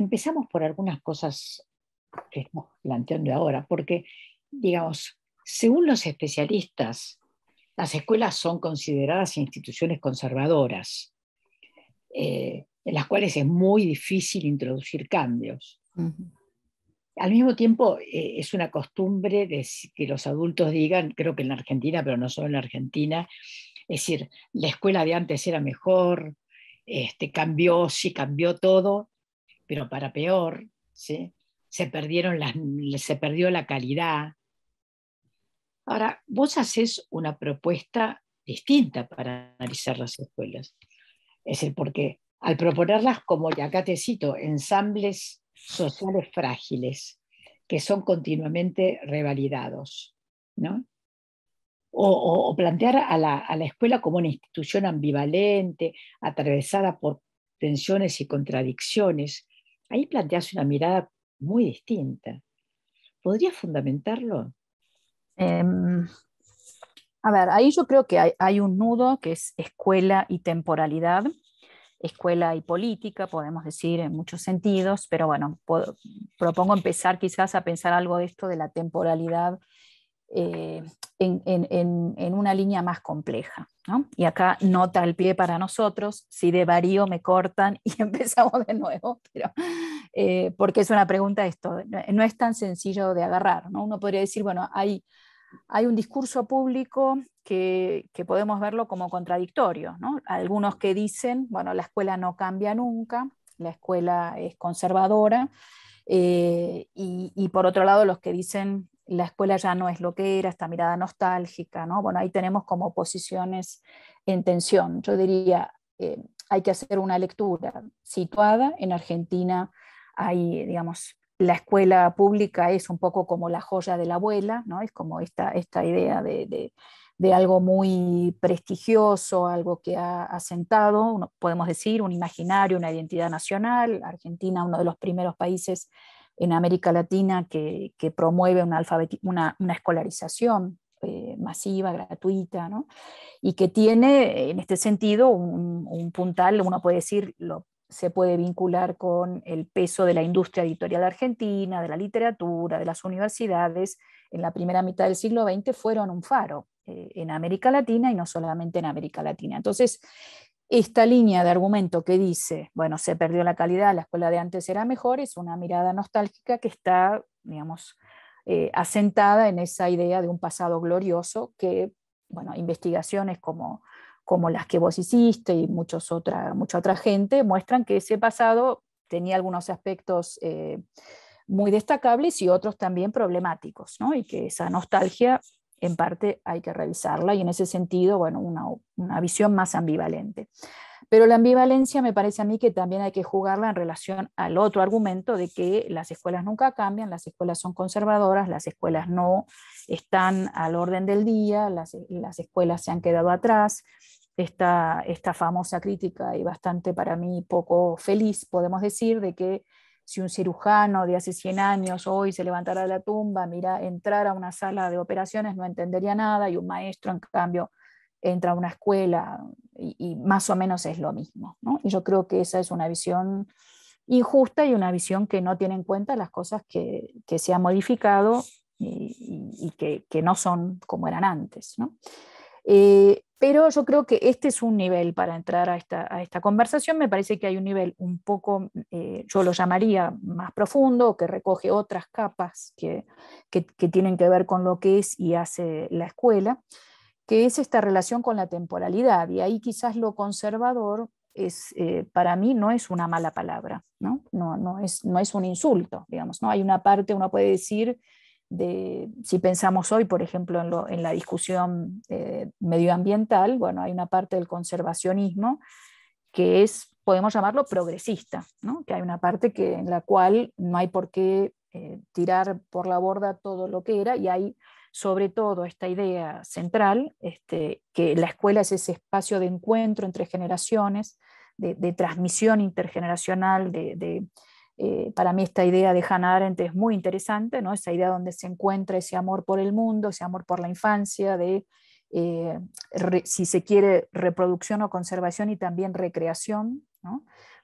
empezamos por algunas cosas que estamos planteando ahora, porque, digamos, según los especialistas, las escuelas son consideradas instituciones conservadoras, eh, en las cuales es muy difícil introducir cambios. Al mismo tiempo, eh, es una costumbre de que los adultos digan, creo que en la Argentina, pero no solo en la Argentina, es decir, la escuela de antes era mejor, este, cambió, sí cambió todo, pero para peor, ¿sí? se, perdieron las, se perdió la calidad. Ahora, vos haces una propuesta distinta para analizar las escuelas. Es decir, porque al proponerlas como, ya acá te cito, ensambles sociales frágiles, que son continuamente revalidados, ¿no? O, plantear a la, a la, escuela como una institución ambivalente, atravesada por tensiones y contradicciones. Ahí planteas una mirada muy distinta. ¿Podrías fundamentarlo? Em, a ver, ahí yo creo que hay, un nudo que es escuela y temporalidad, escuela y política, podemos decir en muchos sentidos, pero bueno, propongo empezar quizás a pensar algo de esto de la temporalidad eh, en, una línea más compleja. Y acá nota el pie para nosotros, si de varío me cortan y empezamos de nuevo, pero, eh, porque es una pregunta esto, no es tan sencillo de agarrar. ¿no? Uno podría decir, bueno, hay, hay un discurso público que, que podemos verlo como contradictorio. ¿no? Algunos que dicen, bueno, la escuela no cambia nunca, la escuela es conservadora, eh, y, y, por otro lado los que dicen la escuela ya no es lo que era, esta mirada nostálgica, ¿no? Bueno, ahí tenemos como posiciones en tensión. Yo diría, eh, hay que hacer una lectura situada. En Argentina hay, digamos, la escuela pública es un poco como la joya de la abuela, ¿no? Es como esta, esta idea de, algo muy prestigioso, algo que ha asentado, podemos decir, un imaginario, una identidad nacional. Argentina, uno de los primeros países en América Latina que, promueve una, una, escolarización eh, masiva, gratuita, ¿no? y que tiene en este sentido un, puntal, uno puede decir, lo, se puede vincular con el peso de la industria editorial argentina, de la literatura, de las universidades, en la primera mitad del siglo XX fueron un faro eh, en América Latina y no solamente en América Latina. Entonces, esta línea de argumento que dice, bueno, se perdió la calidad, la escuela de antes era mejor, es una mirada nostálgica que está, digamos, eh, asentada en esa idea de un pasado glorioso que, bueno, investigaciones como, como las que vos hiciste y muchos otra, mucha otra gente muestran que ese pasado tenía algunos aspectos eh, muy destacables y otros también problemáticos, ¿no? y que esa nostalgia en parte hay que revisarla y en ese sentido, bueno, una, visión más ambivalente. Pero la ambivalencia me parece a mí que también hay que jugarla en relación al otro argumento de que las escuelas nunca cambian, las escuelas son conservadoras, las escuelas no están al orden del día, las, escuelas se han quedado atrás. Esta, esta famosa crítica y bastante para mí poco feliz, podemos decir, de que si un cirujano de hace 100 años hoy se levantara de la tumba, mira, entrar a una sala de operaciones no entendería nada y un maestro, en cambio, entra a una escuela y, más o menos es lo mismo. Y yo creo que esa es una visión injusta y una visión que no tiene en cuenta las cosas que, se han modificado y, que, no son como eran antes. Eh, pero yo creo que este es un nivel para entrar a esta, conversación. Me parece que hay un nivel un poco, eh, yo lo llamaría más profundo, que recoge otras capas que, tienen que ver con lo que es y hace la escuela, que es esta relación con la temporalidad. Y ahí quizás lo conservador es, eh, para mí no es una mala palabra, ¿no? No, no, es, no es un insulto, digamos. ¿no? Hay una parte, uno puede decir, si pensamos hoy, por ejemplo, en, la discusión eh, medioambiental, bueno, hay una parte del conservacionismo que es, podemos llamarlo progresista, que hay una parte que, en la cual no hay por qué eh, tirar por la borda todo lo que era y hay sobre todo esta idea central, este, que la escuela es ese espacio de encuentro entre generaciones, de, transmisión intergeneracional, de eh, para mí esta idea de Hannah Arendt es muy interesante, ¿no? esa idea donde se encuentra ese amor por el mundo, ese amor por la infancia, de, eh, si se quiere, reproducción o conservación y también recreación.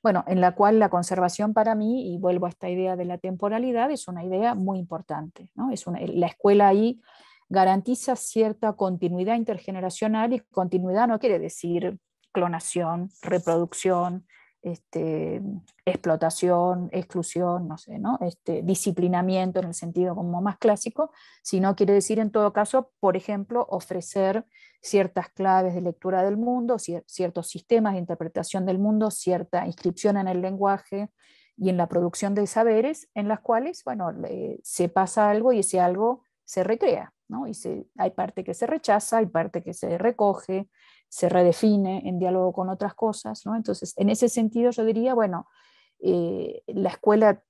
bueno, en la cual la conservación para mí, y vuelvo a esta idea de la temporalidad, es una idea muy importante. ¿no? Es la escuela ahí garantiza cierta continuidad intergeneracional y continuidad no quiere decir clonación, reproducción, este, explotación, exclusión, no sé, ¿no? Este, disciplinamiento en el sentido como más clásico, sino quiere decir en todo caso, por ejemplo, ofrecer ciertas claves de lectura del mundo, ciertos sistemas de interpretación del mundo, cierta inscripción en el lenguaje y en la producción de saberes, en las cuales, bueno, se pasa algo y ese algo se recrea, ¿no? Y hay parte que se rechaza, hay parte que se recoge, se redefine en diálogo con otras cosas. ¿no? Entonces, en ese sentido yo diría, bueno, eh, la escuela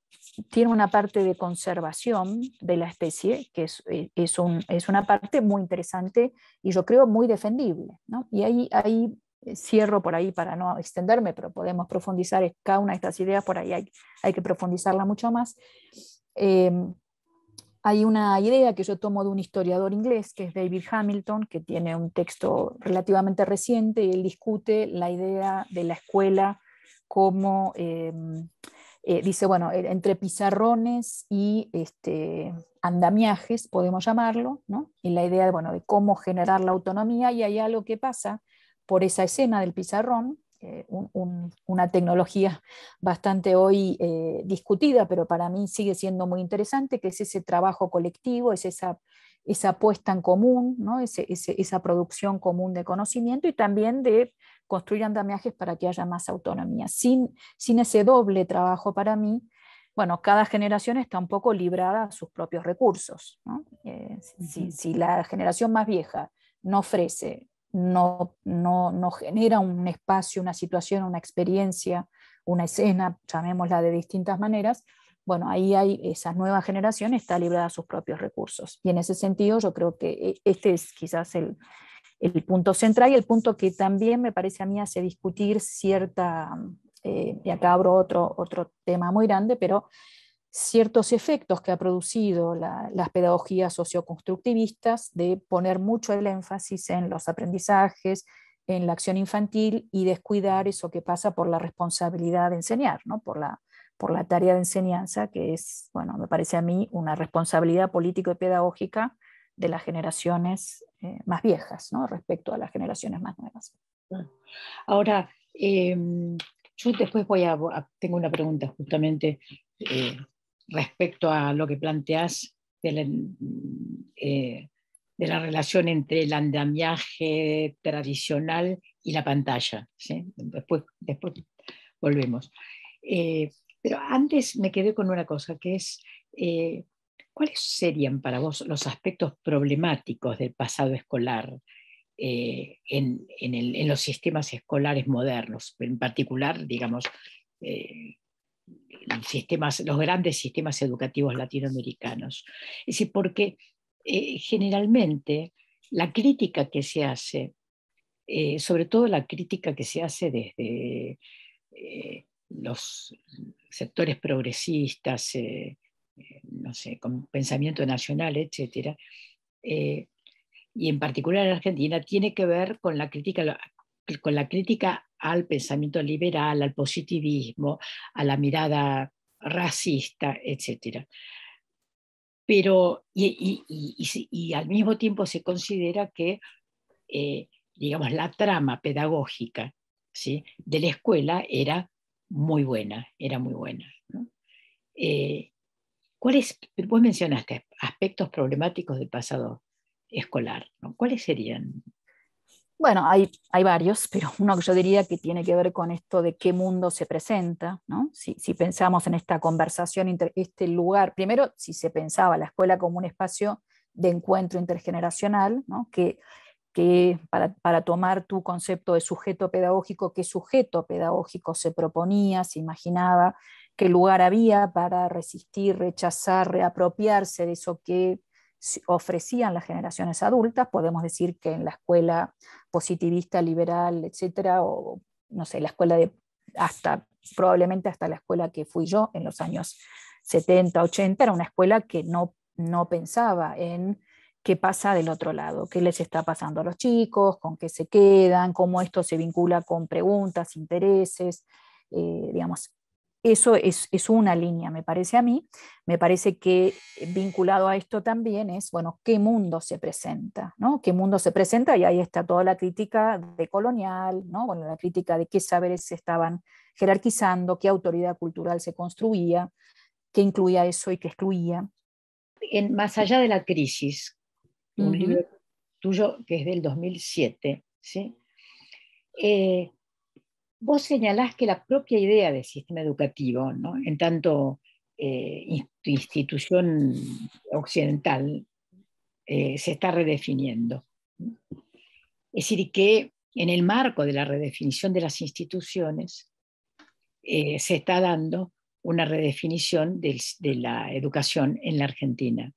tiene una parte de conservación de la especie, que es, eh, es, un, es, una parte muy interesante y yo creo muy defendible. ¿no? Y ahí, ahí eh, cierro por ahí para no extenderme, pero podemos profundizar cada una de estas ideas, por ahí hay, hay que profundizarla mucho más. Hay una idea que yo tomo de un historiador inglés, que es David Hamilton, que tiene un texto relativamente reciente y él discute la idea de la escuela como, em, eh, dice, bueno, e, entre pizarrones y este, andamiajes, podemos llamarlo, ¿no? y la idea de, bueno, de cómo generar la autonomía, y hay algo que pasa por esa escena del pizarrón, eh, una tecnología bastante hoy eh, discutida, pero para mí sigue siendo muy interesante, que es ese trabajo colectivo, es esa, esa puesta en común, ¿no? esa producción común de conocimiento y también de construir andamiajes para que haya más autonomía. Sin, sin ese doble trabajo para mí, bueno, cada generación está un poco librada a sus propios recursos. Eh, si, si, la generación más vieja no ofrece no, no, genera un espacio, una situación, una experiencia, una escena, llamémosla de distintas maneras, bueno, ahí hay esa nueva generación está librada a sus propios recursos. Y en ese sentido yo creo que e, este es quizás el, el punto central y el punto que también me parece a mí hace discutir cierta, eh, y acá abro otro, otro tema muy grande, pero ciertos efectos que ha producido las pedagogías socioconstructivistas de poner mucho el énfasis en los aprendizajes, en la acción infantil y descuidar eso que pasa por la responsabilidad de enseñar, ¿no? por, la, por la tarea de enseñanza, que es, bueno, me parece a mí una responsabilidad político y pedagógica de las generaciones eh, más viejas ¿no? respecto a las generaciones más nuevas. Ahora, em, yo después voy a, tengo una pregunta justamente eh, respecto a lo que planteas de la, eh, de la relación entre el andamiaje tradicional y la pantalla. Después, después volvemos. Eh, pero antes me quedé con una cosa, que es, eh, ¿cuáles serían para vos los aspectos problemáticos del pasado escolar en, los sistemas escolares modernos? En particular, digamos, sistemas, los grandes sistemas educativos latinoamericanos. Es decir, porque eh, generalmente la crítica que se hace, eh, sobre todo la crítica que se hace desde eh, los sectores progresistas, no sé, con pensamiento nacional, etc., y en particular en Argentina, tiene que ver con la crítica, con la crítica al pensamiento liberal, al positivismo, a la mirada racista, etc. Pero, y, al mismo tiempo se considera que, eh, digamos, la trama pedagógica ¿sí? de la escuela era muy buena, era muy buena. Eh, ¿cuáles, vos mencionaste aspectos problemáticos del pasado escolar, ¿cuáles serían? Bueno, hay, hay, varios, pero uno que yo diría que tiene que ver con esto de qué mundo se presenta, ¿no? Si, pensamos en esta conversación, este lugar, primero, si se pensaba la escuela como un espacio de encuentro intergeneracional, ¿no? que, que para, para, tomar tu concepto de sujeto pedagógico, qué sujeto pedagógico se proponía, se imaginaba, qué lugar había para resistir, rechazar, reapropiarse de eso que ofrecían las generaciones adultas, podemos decir que en la escuela positivista, liberal, etcétera, o no sé, la escuela de hasta probablemente hasta la escuela que fui yo en los años 70, 80, era una escuela que no, no pensaba en qué pasa del otro lado, qué les está pasando a los chicos, con qué se quedan, cómo esto se vincula con preguntas, intereses, digamos, eso es, una línea, me parece a mí. Me parece que vinculado a esto también es, bueno, qué mundo se presenta, ¿no? ¿Qué mundo se presenta? Y ahí está toda la crítica de colonial, ¿no? Bueno, la crítica de qué saberes se estaban jerarquizando, qué autoridad cultural se construía, qué incluía eso y qué excluía. En, más allá de la crisis, un libro tuyo que es del 2007, ¿sí? Eh, vos señalás que la propia idea del sistema educativo, en tanto eh, institución occidental, eh, se está redefiniendo. Es decir, que en el marco de la redefinición de las instituciones eh, se está dando una redefinición de la educación en la Argentina.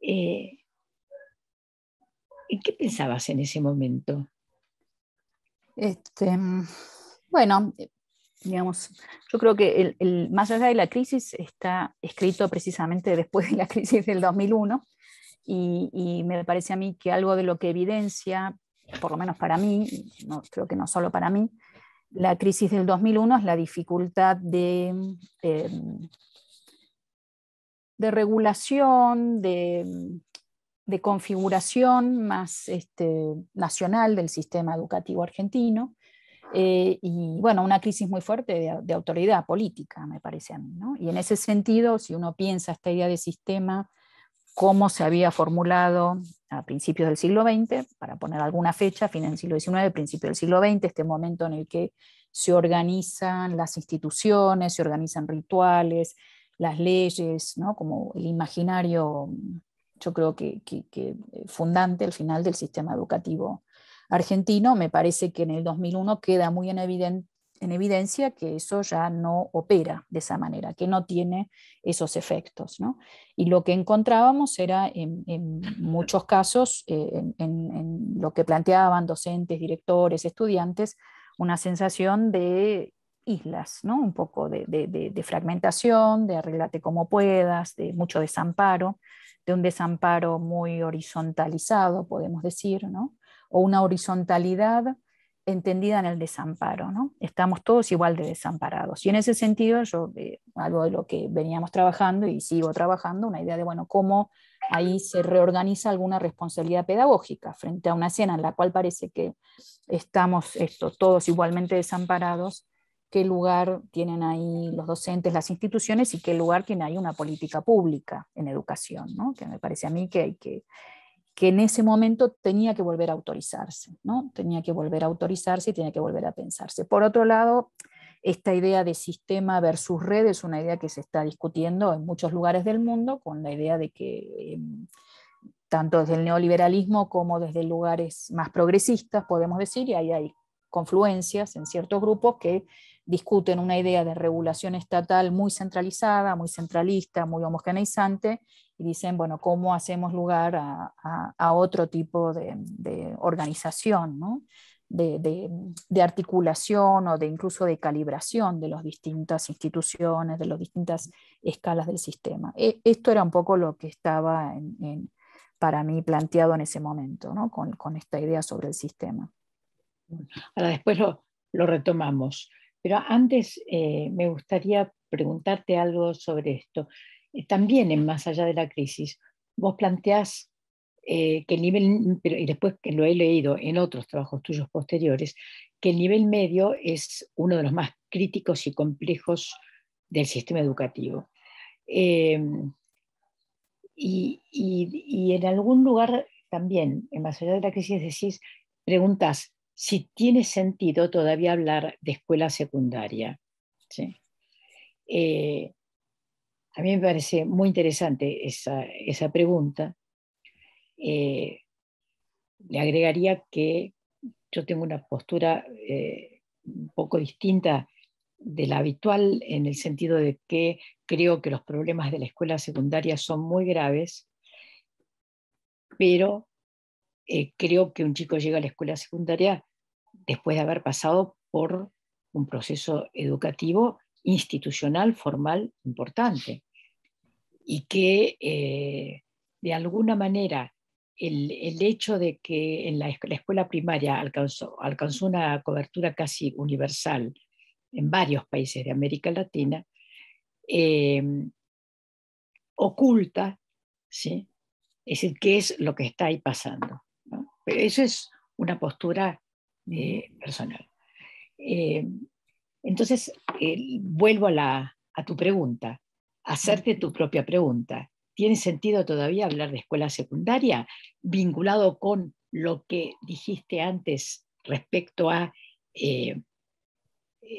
¿En qué pensabas en ese momento? Este, mm, bueno, eh, digamos, yo creo que el, más allá de la crisis está escrito precisamente después de la crisis del 2001 y, me parece a mí que algo de lo que evidencia, por lo menos para mí, no, creo que no solo para mí, la crisis del 2001 es la dificultad de, em, de regulación, de, de configuración más este, nacional del sistema educativo argentino. Eh, y bueno, una crisis muy fuerte de, autoridad política, me parece a mí. Y en ese sentido, si uno piensa esta idea de sistema, cómo se había formulado a principios del siglo XX, para poner alguna fecha, fin del siglo XIX, principio del siglo XX, este momento en el que se organizan las instituciones, se organizan rituales, las leyes, ¿no? como el imaginario yo creo que, eh, fundante al final del sistema educativo argentino. Me parece que en el 2001 queda muy en, en evidencia que eso ya no opera de esa manera, que no tiene esos efectos. Y lo que encontrábamos era en, muchos casos, eh, en, lo que planteaban docentes, directores, estudiantes, una sensación de islas, ¿no? un poco de fragmentación, de arreglate como puedas, de mucho desamparo de un desamparo muy horizontalizado, podemos decir, ¿no? o una horizontalidad entendida en el desamparo. ¿no? Estamos todos igual de desamparados. Y en ese sentido, yo, eh, algo de lo que veníamos trabajando y sigo trabajando, una idea de, bueno, cómo ahí se reorganiza alguna responsabilidad pedagógica frente a una escena en la cual parece que estamos todos igualmente desamparados qué lugar tienen ahí los docentes, las instituciones y qué lugar tiene ahí una política pública en educación, ¿no? que me parece a mí que, hay que, que en ese momento tenía que volver a autorizarse, ¿no? tenía que volver a autorizarse y tenía que volver a pensarse. Por otro lado, esta idea de sistema versus red es una idea que se está discutiendo en muchos lugares del mundo, con la idea de que em, tanto desde el neoliberalismo como desde lugares más progresistas, podemos decir, y ahí hay confluencias en ciertos grupos que discuten una idea de regulación estatal muy centralizada, muy centralista, muy homogeneizante, y dicen, bueno, ¿cómo hacemos lugar a, otro tipo de, organización, de, articulación o de incluso de calibración de las distintas instituciones, de las distintas escalas del sistema? E, esto era un poco lo que estaba para mí planteado en ese momento, con, esta idea sobre el sistema. Ahora después lo retomamos. Pero antes eh, me gustaría preguntarte algo sobre esto. Eh, también en Más allá de la crisis, vos planteás eh, que el nivel, y después que lo he leído en otros trabajos tuyos posteriores, que el nivel medio es uno de los más críticos y complejos del sistema educativo. Y, y, en algún lugar también, en más allá de la crisis, decís, preguntas, si tiene sentido todavía hablar de escuela secundaria. Eh, a mí me parece muy interesante esa, pregunta. Eh, le agregaría que yo tengo una postura eh, un poco distinta de la habitual en el sentido de que creo que los problemas de la escuela secundaria son muy graves, pero creo que un chico llega a la escuela secundaria después de haber pasado por un proceso educativo institucional, formal, importante, y que eh, de alguna manera el, hecho de que en la, escuela primaria alcanzó, alcanzó una cobertura casi universal en varios países de América Latina, eh, oculta, ¿sí? es decir, qué es lo que está ahí pasando. Eso es una postura eh, personal. Eh, entonces, vuelvo a, a tu pregunta, hacerte tu propia pregunta. ¿Tiene sentido todavía hablar de escuela secundaria vinculado con lo que dijiste antes respecto a eh,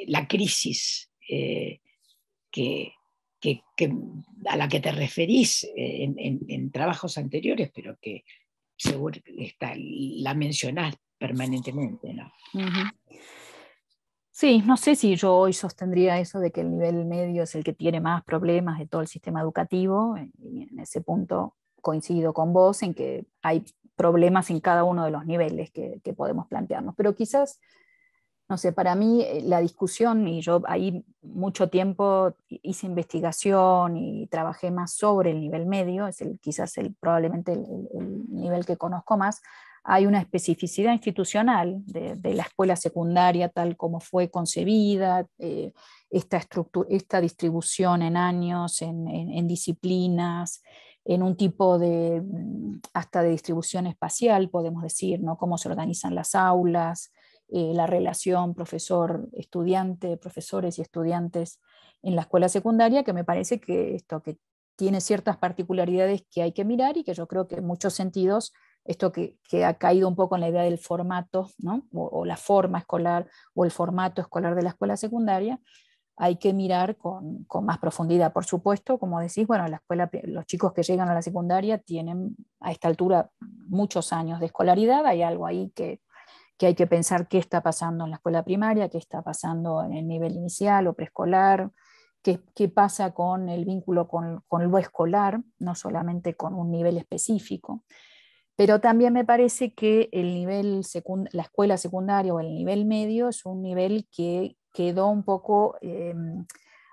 la crisis que, a la que te referís en, trabajos anteriores, pero que seguro está, la mencionás permanentemente? ¿no? Sí, no sé si yo hoy sostendría eso de que el nivel medio es el que tiene más problemas de todo el sistema educativo. Y en ese punto coincido con vos en que hay problemas en cada uno de los niveles que, podemos plantearnos. Pero quizás, no sé, para mí eh, la discusión, y yo ahí mucho tiempo hice investigación y trabajé más sobre el nivel medio, es el, quizás el, probablemente el nivel que conozco más, hay una especificidad institucional de, la escuela secundaria tal como fue concebida, eh, esta, esta distribución en años, en, disciplinas, en un tipo de, mm, hasta de distribución espacial, podemos decir, ¿no? cómo se organizan las aulas, eh, la relación profesor-estudiante, profesores y estudiantes en la escuela secundaria, que me parece que esto que tiene ciertas particularidades que hay que mirar y que yo creo que en muchos sentidos esto que, ha caído un poco en la idea del formato, o, la forma escolar o el formato escolar de la escuela secundaria, hay que mirar con, más profundidad. Por supuesto, como decís, bueno, la escuela, los chicos que llegan a la secundaria tienen a esta altura muchos años de escolaridad, hay algo ahí que, hay que pensar qué está pasando en la escuela primaria, qué está pasando en el nivel inicial o preescolar, qué, pasa con el vínculo con, con lo escolar, no solamente con un nivel específico. Pero también me parece que el nivel la escuela secundaria o el nivel medio es un nivel que quedó un poco em,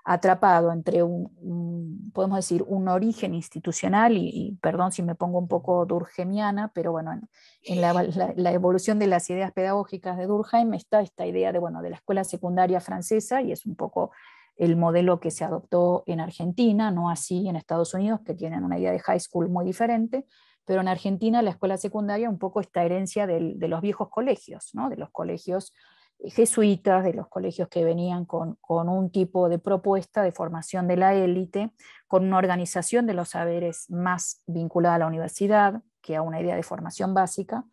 atrapado entre un, podemos decir, un origen institucional, y, perdón si me pongo un poco durgemiana, pero bueno, en, la, evolución de las ideas pedagógicas de Durkheim está esta idea de, bueno, de la escuela secundaria francesa, y es un poco el modelo que se adoptó en Argentina, no así en Estados Unidos, que tienen una idea de high school muy diferente, pero en Argentina la escuela secundaria un poco esta herencia de los viejos colegios, ¿no? de los colegios eh, jesuitas, de los colegios que venían con, un tipo de propuesta de formación de la élite, con una organización de los saberes más vinculada a la universidad que a una idea de formación básica,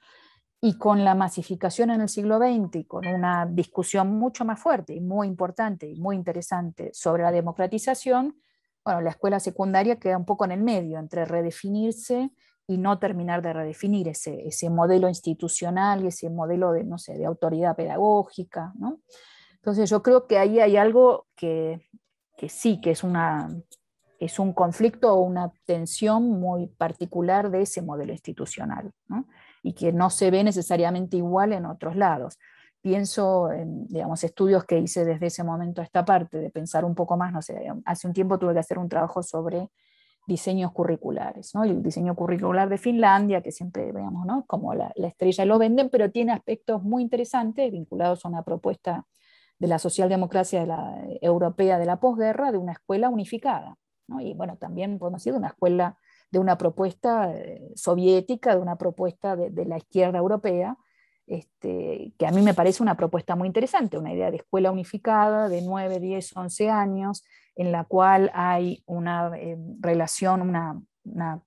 y con la masificación en el siglo XX y con una discusión mucho más fuerte y muy importante y muy interesante sobre la democratización, bueno, la escuela secundaria queda un poco en el medio entre redefinirse y no terminar de redefinir ese, ese modelo institucional y ese modelo de, no sé, de autoridad pedagógica. ¿no? Entonces yo creo que ahí hay algo que, que sí, que es, una, es un conflicto o una tensión muy particular de ese modelo institucional ¿no? y que no se ve necesariamente igual en otros lados. Pienso en digamos, estudios que hice desde ese momento a esta parte, de pensar un poco más, no sé, hace un tiempo tuve que hacer un trabajo sobre diseños curriculares. ¿no? El diseño curricular de Finlandia, que siempre veamos ¿no? como la, estrella lo venden, pero tiene aspectos muy interesantes vinculados a una propuesta de la socialdemocracia de la, europea de la posguerra, de una escuela unificada. ¿no? Y bueno, también podemos decir de una escuela, de una propuesta eh, soviética, de una propuesta de, de la izquierda europea, este, que a mí me parece una propuesta muy interesante, una idea de escuela unificada de 9, 10, 11 años, en la cual hay una eh, relación, una,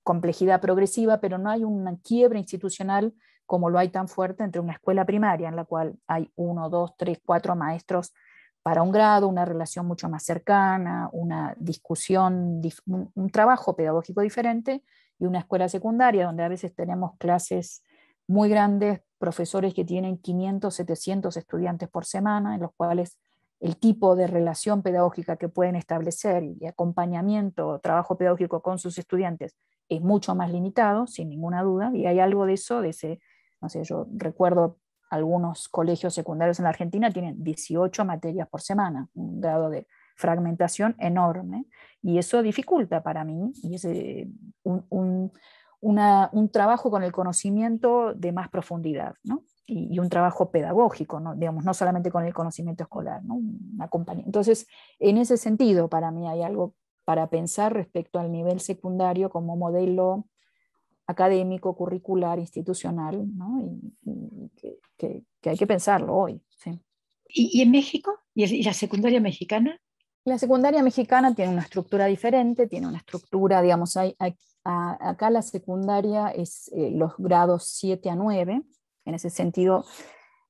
complejidad progresiva, pero no hay una quiebra institucional como lo hay tan fuerte entre una escuela primaria, en la cual hay uno, dos, tres, cuatro maestros para un grado, una relación mucho más cercana, una discusión, un, trabajo pedagógico diferente, y una escuela secundaria donde a veces tenemos clases muy grandes, profesores que tienen 500, 700 estudiantes por semana, en los cuales el tipo de relación pedagógica que pueden establecer y acompañamiento, trabajo pedagógico con sus estudiantes es mucho más limitado, sin ninguna duda, y hay algo de eso, de ese, no sé, yo recuerdo algunos colegios secundarios en la Argentina tienen 18 materias por semana, un grado de fragmentación enorme, y eso dificulta para mí, y es un, un trabajo con el conocimiento de más profundidad, ¿no? Y, un trabajo pedagógico, ¿no? digamos, no solamente con el conocimiento escolar, ¿no? Una Entonces, en ese sentido, para mí hay algo para pensar respecto al nivel secundario como modelo académico, curricular, institucional, ¿no? y, que, hay que pensarlo hoy. ¿sí? ¿Y, en México? ¿Y la secundaria mexicana? La secundaria mexicana tiene una estructura diferente, tiene una estructura, digamos, hay, acá la secundaria es eh, los grados 7 a 9, en ese sentido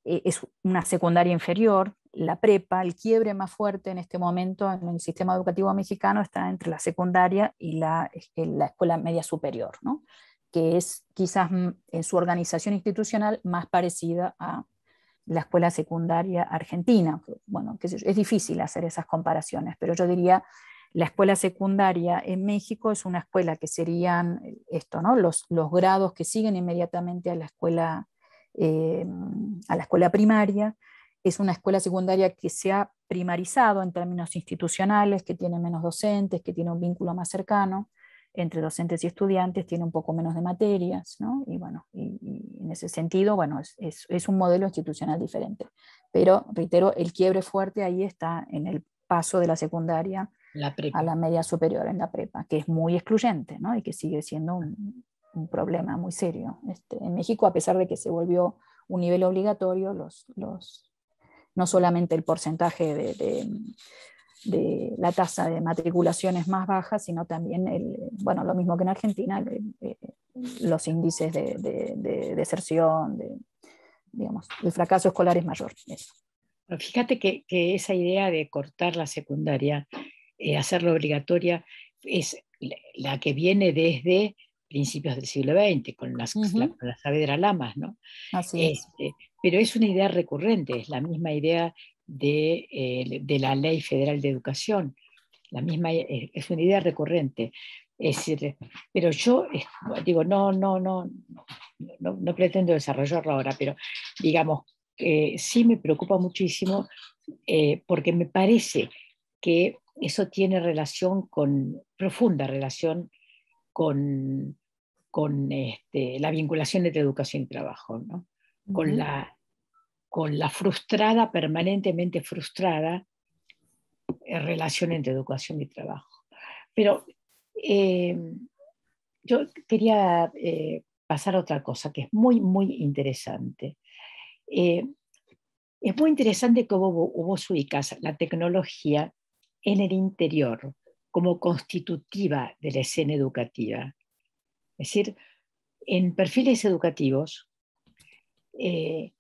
eh, es una secundaria inferior, la prepa, el quiebre más fuerte en este momento en el sistema educativo mexicano está entre la secundaria y la, la escuela media superior, ¿no? que es quizás mm, en su organización institucional más parecida a la escuela secundaria argentina. Bueno, es difícil hacer esas comparaciones, pero yo diría la escuela secundaria en México es una escuela que serían esto, ¿no? los, los grados que siguen inmediatamente a la escuela, eh, a la escuela primaria. Es una escuela secundaria que se ha primarizado en términos institucionales, que tiene menos docentes, que tiene un vínculo más cercano entre docentes y estudiantes, tiene un poco menos de materias, ¿no? y bueno, y, en ese sentido, bueno, es, es, un modelo institucional diferente. Pero, reitero, el quiebre fuerte ahí está en el paso de la secundaria a la media superior, en la prepa, que es muy excluyente, ¿no? y que sigue siendo un, un problema muy serio. Este, en México, a pesar de que se volvió un nivel obligatorio, los, los, no solamente el porcentaje de de la tasa de matriculación es más baja, sino también, el, bueno, lo mismo que en Argentina, los índices de, deserción, de, digamos, el fracaso escolar es mayor. Fíjate que, esa idea de cortar la secundaria, eh, hacerlo obligatoria, es la que viene desde principios del siglo XX, con las, Saavedra Lamas, ¿no? Así es. Este, pero es una idea recurrente, es la misma idea eh, de, la Ley Federal de Educación. La misma, eh, es una idea recurrente. Es pero yo digo, no, no, no, no, no pretendo desarrollarlo ahora, pero digamos, que sí me preocupa muchísimo eh, porque me parece que eso tiene relación con, profunda relación con, con este, la vinculación entre educación y trabajo, ¿no? con la con la frustrada, permanentemente frustrada eh, relación entre educación y trabajo. Pero eh, yo quería eh, pasar a otra cosa que es muy, muy interesante. es muy interesante cómo vos ubicas la tecnología en el interior como constitutiva de la escena educativa. Es decir, en perfiles educativos, eh,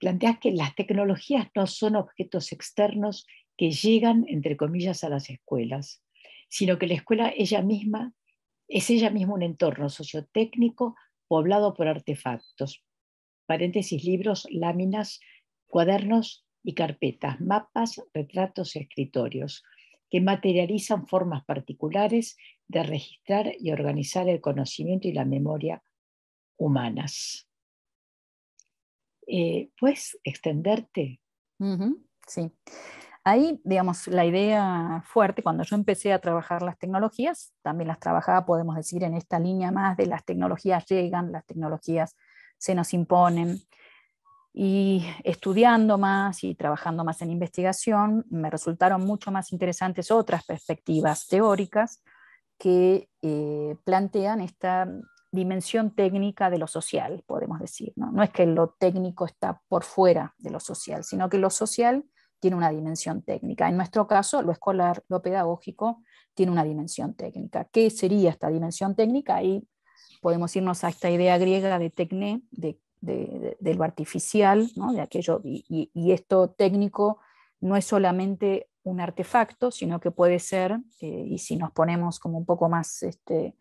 plantea que las tecnologías no son objetos externos que llegan, entre comillas, a las escuelas, sino que la escuela ella misma es ella misma un entorno sociotécnico poblado por artefactos, paréntesis, libros, láminas, cuadernos y carpetas, mapas, retratos y escritorios, que materializan formas particulares de registrar y organizar el conocimiento y la memoria humanas. Eh, ¿puedes extenderte? sí. Ahí, digamos, la idea fuerte, cuando yo empecé a trabajar las tecnologías, también las trabajaba, podemos decir, en esta línea más de las tecnologías llegan, las tecnologías se nos imponen. Y estudiando más y trabajando más en investigación, me resultaron mucho más interesantes otras perspectivas teóricas que eh, plantean esta dimensión técnica de lo social, podemos decir. ¿no? no es que lo técnico está por fuera de lo social, sino que lo social tiene una dimensión técnica. En nuestro caso, lo escolar, lo pedagógico, tiene una dimensión técnica. ¿Qué sería esta dimensión técnica? Ahí podemos irnos a esta idea griega de tecné, de, de, lo artificial, ¿no? de aquello, y, esto técnico no es solamente un artefacto, sino que puede ser, eh, y si nos ponemos como un poco más este,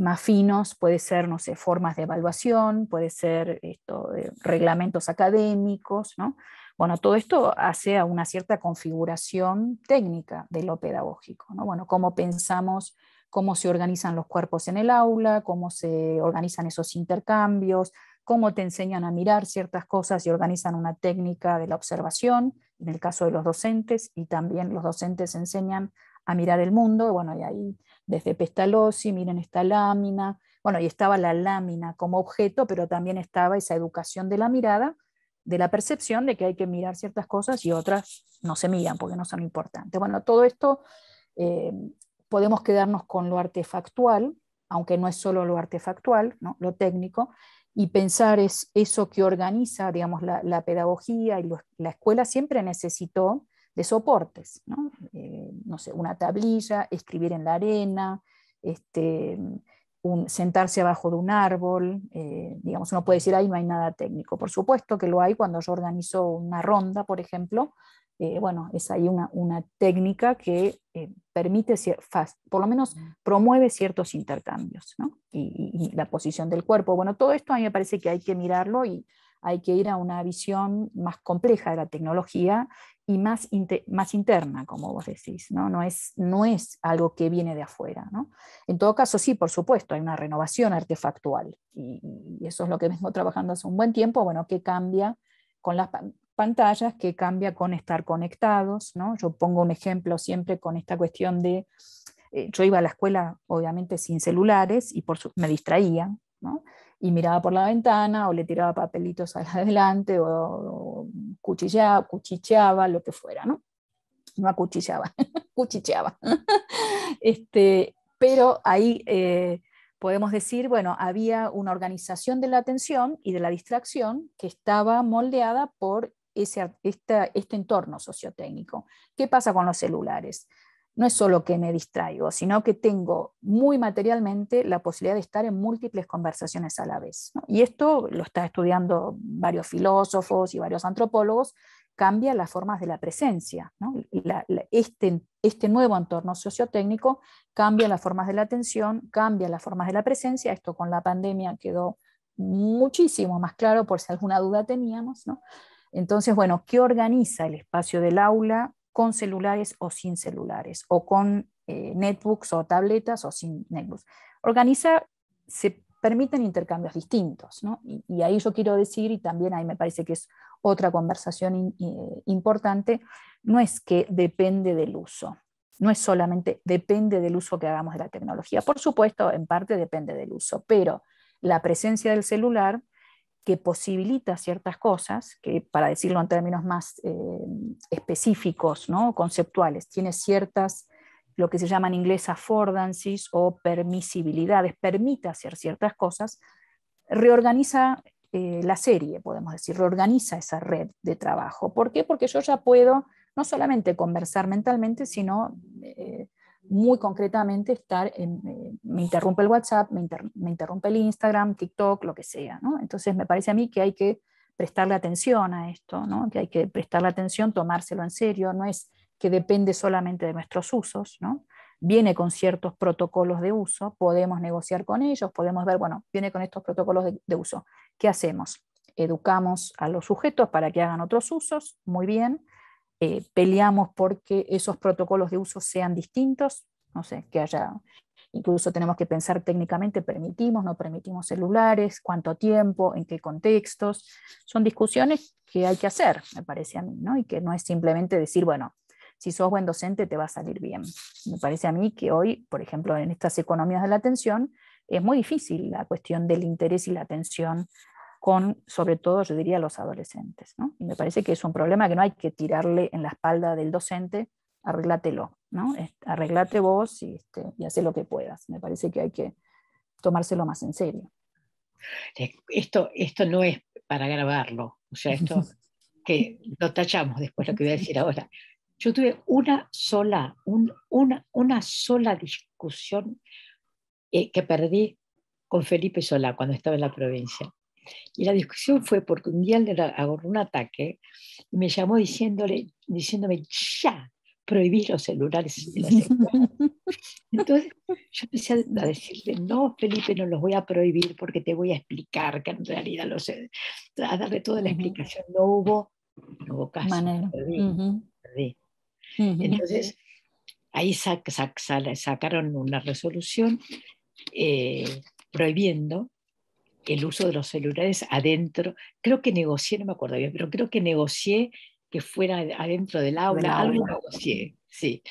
más finos, puede ser, no sé, formas de evaluación, puede ser esto, reglamentos académicos, ¿no? Bueno, todo esto hace a una cierta configuración técnica de lo pedagógico, ¿no? Bueno, cómo pensamos, cómo se organizan los cuerpos en el aula, cómo se organizan esos intercambios, cómo te enseñan a mirar ciertas cosas y organizan una técnica de la observación, en el caso de los docentes, y también los docentes enseñan a mirar el mundo, bueno, y ahí desde Pestalozzi, miren esta lámina, bueno, y estaba la lámina como objeto, pero también estaba esa educación de la mirada, de la percepción de que hay que mirar ciertas cosas y otras no se miran porque no son importantes. Bueno, todo esto eh, podemos quedarnos con lo artefactual, aunque no es solo lo artefactual, ¿no? lo técnico, y pensar es eso que organiza, digamos, la, pedagogía y la escuela siempre necesitó de soportes, ¿no? Eh, no sé, una tablilla, escribir en la arena, este, sentarse abajo de un árbol, eh, digamos, uno puede decir, ahí no hay nada técnico. Por supuesto que lo hay cuando yo organizo una ronda, por ejemplo, eh, bueno, es ahí una, técnica que eh, permite, por lo menos promueve ciertos intercambios, ¿no? y, la posición del cuerpo. Bueno, todo esto a mí me parece que hay que mirarlo y hay que ir a una visión más compleja de la tecnología y más, más interna, como vos decís, ¿no? No, es, no es algo que viene de afuera. ¿no? En todo caso, sí, por supuesto, hay una renovación artefactual y, eso es lo que vengo trabajando hace un buen tiempo, bueno, que cambia con las pantallas, que cambia con estar conectados. ¿no? Yo pongo un ejemplo siempre con esta cuestión de, eh, yo iba a la escuela obviamente sin celulares y por me distraía, ¿no? y miraba por la ventana o le tiraba papelitos adelante o, cuchillaba, cuchicheaba, lo que fuera, ¿no? No acuchillaba, cuchicheaba. este, pero ahí eh, podemos decir, bueno, había una organización de la atención y de la distracción que estaba moldeada por ese, este entorno sociotécnico. ¿Qué pasa con los celulares? no es solo que me distraigo, sino que tengo muy materialmente la posibilidad de estar en múltiples conversaciones a la vez. Y esto lo está estudiando varios filósofos y varios antropólogos, cambia las formas de la presencia. este, este nuevo entorno sociotécnico cambia las formas de la atención, cambia las formas de la presencia. Esto con la pandemia quedó muchísimo más claro por si alguna duda teníamos. Entonces, bueno, ¿qué organiza el espacio del aula con celulares o sin celulares, o con eh, netbooks o tabletas o sin netbooks. Organiza, se permiten intercambios distintos, ¿no? y, ahí yo quiero decir, y también ahí me parece que es otra conversación eh, importante, no es que depende del uso, no es solamente depende del uso que hagamos de la tecnología, por supuesto, en parte depende del uso, pero la presencia del celular que posibilita ciertas cosas, que para decirlo en términos más eh, específicos, ¿no? conceptuales, tiene ciertas, lo que se llama en inglés affordances o permisibilidades, permite hacer ciertas cosas, reorganiza eh, la serie, podemos decir, reorganiza esa red de trabajo. ¿Por qué? Porque yo ya puedo no solamente conversar mentalmente, sino eh, muy concretamente estar en, eh, me interrumpe el WhatsApp, me, interrumpe el Instagram, TikTok, lo que sea. Entonces me parece a mí que hay que prestarle atención a esto, que hay que prestarle atención, tomárselo en serio, no es que depende solamente de nuestros usos, ¿no? viene con ciertos protocolos de uso, podemos negociar con ellos, podemos ver, bueno, viene con estos protocolos de uso, ¿qué hacemos? Educamos a los sujetos para que hagan otros usos, muy bien, eh, peleamos porque esos protocolos de uso sean distintos, no sé, que haya, incluso tenemos que pensar técnicamente, permitimos, no permitimos celulares, cuánto tiempo, en qué contextos, son discusiones que hay que hacer, me parece a mí, ¿no? y que no es simplemente decir, bueno, si sos buen docente te va a salir bien. Me parece a mí que hoy, por ejemplo, en estas economías de la atención, es muy difícil la cuestión del interés y la atención con, sobre todo, yo diría, los adolescentes. ¿no? Y me parece que es un problema que no hay que tirarle en la espalda del docente, arreglátelo, ¿no? arreglate vos y, este, y haz lo que puedas. Me parece que hay que tomárselo más en serio. Esto, esto no es para grabarlo, o sea, esto que lo tachamos después, lo que voy a decir ahora. Yo tuve una sola, una, una sola discusión eh, que perdí con Felipe Solá cuando estaba en la provincia. Y la discusión fue porque un día le agarró un ataque y me llamó diciéndole, diciéndome, ya, prohibí los celulares en las. Entonces yo empecé a decirle, no, Felipe, no los voy a prohibir porque te voy a explicar que en realidad los. A darle toda la explicación. No hubo, no hubo caso. Perdí, Entonces ahí sacaron una resolución eh, prohibiendo el uso de los celulares adentro. Creo que negocié, no me acuerdo bien, pero creo que negocié que fuera adentro del aula, algo negocié, sí.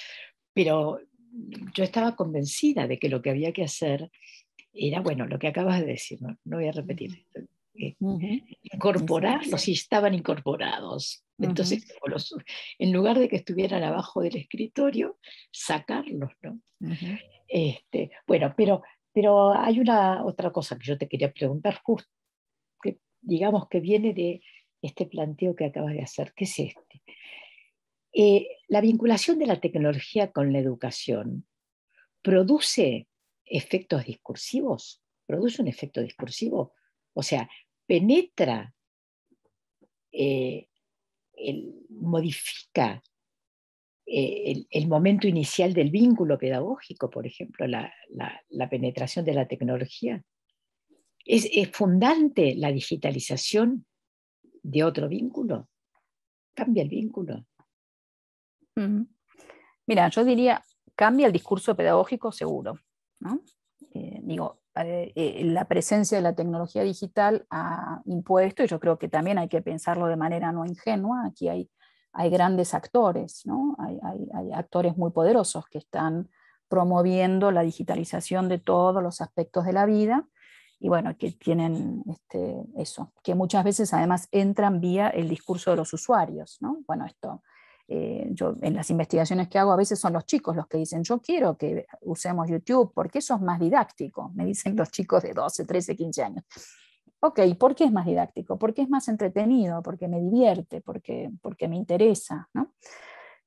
Pero yo estaba convencida de que lo que había que hacer era, bueno, lo que acabas de decir, no, voy a repetir. Eh, incorporarlos y estaban incorporados. Entonces, en lugar de que estuvieran abajo del escritorio, sacarlos, ¿no? este, bueno, pero, pero hay una otra cosa que yo te quería preguntar, justo, que digamos que viene de este planteo que acabas de hacer, que es este. Eh, la vinculación de la tecnología con la educación produce efectos discursivos, produce un efecto discursivo, o sea, penetra, eh, modifica eh, el, momento inicial del vínculo pedagógico, por ejemplo, la, penetración de la tecnología. Es, es fundante la digitalización de otro vínculo, cambia el vínculo. Mira, yo diría, cambia el discurso pedagógico seguro. Eh, digo, eh, la presencia de la tecnología digital ha impuesto, y yo creo que también hay que pensarlo de manera no ingenua, aquí hay, hay grandes actores, ¿no? hay, actores muy poderosos que están promoviendo la digitalización de todos los aspectos de la vida y bueno, que tienen este, eso, que muchas veces además entran vía el discurso de los usuarios, ¿no? Bueno, esto eh, yo en las investigaciones que hago a veces son los chicos los que dicen, yo quiero que usemos YouTube porque eso es más didáctico, me dicen los chicos de 12, 13, 15 años. Ok, ¿por qué es más didáctico? Porque es más entretenido, porque me divierte, porque, porque me interesa. ¿no?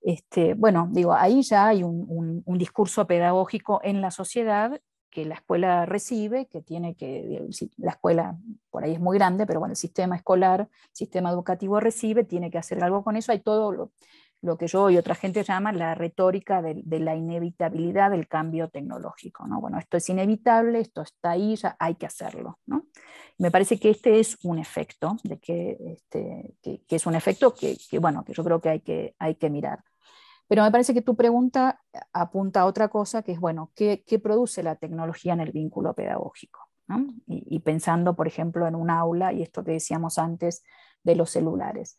Este, bueno, digo, ahí ya hay un, un, discurso pedagógico en la sociedad que la escuela recibe, que tiene que, la escuela por ahí es muy grande, pero bueno, el sistema escolar, el sistema educativo recibe, tiene que hacer algo con eso, hay todo lo, lo que yo y otra gente llama la retórica de, la inevitabilidad del cambio tecnológico. ¿no? Bueno, esto es inevitable, esto está ahí, ya hay que hacerlo. ¿no? Me parece que este es un efecto, de que, este, que, es un efecto que, bueno, que yo creo que hay, que hay que mirar. Pero me parece que tu pregunta apunta a otra cosa, que es, bueno, ¿qué, qué produce la tecnología en el vínculo pedagógico? Y, y pensando, por ejemplo, en un aula, y esto que decíamos antes de los celulares.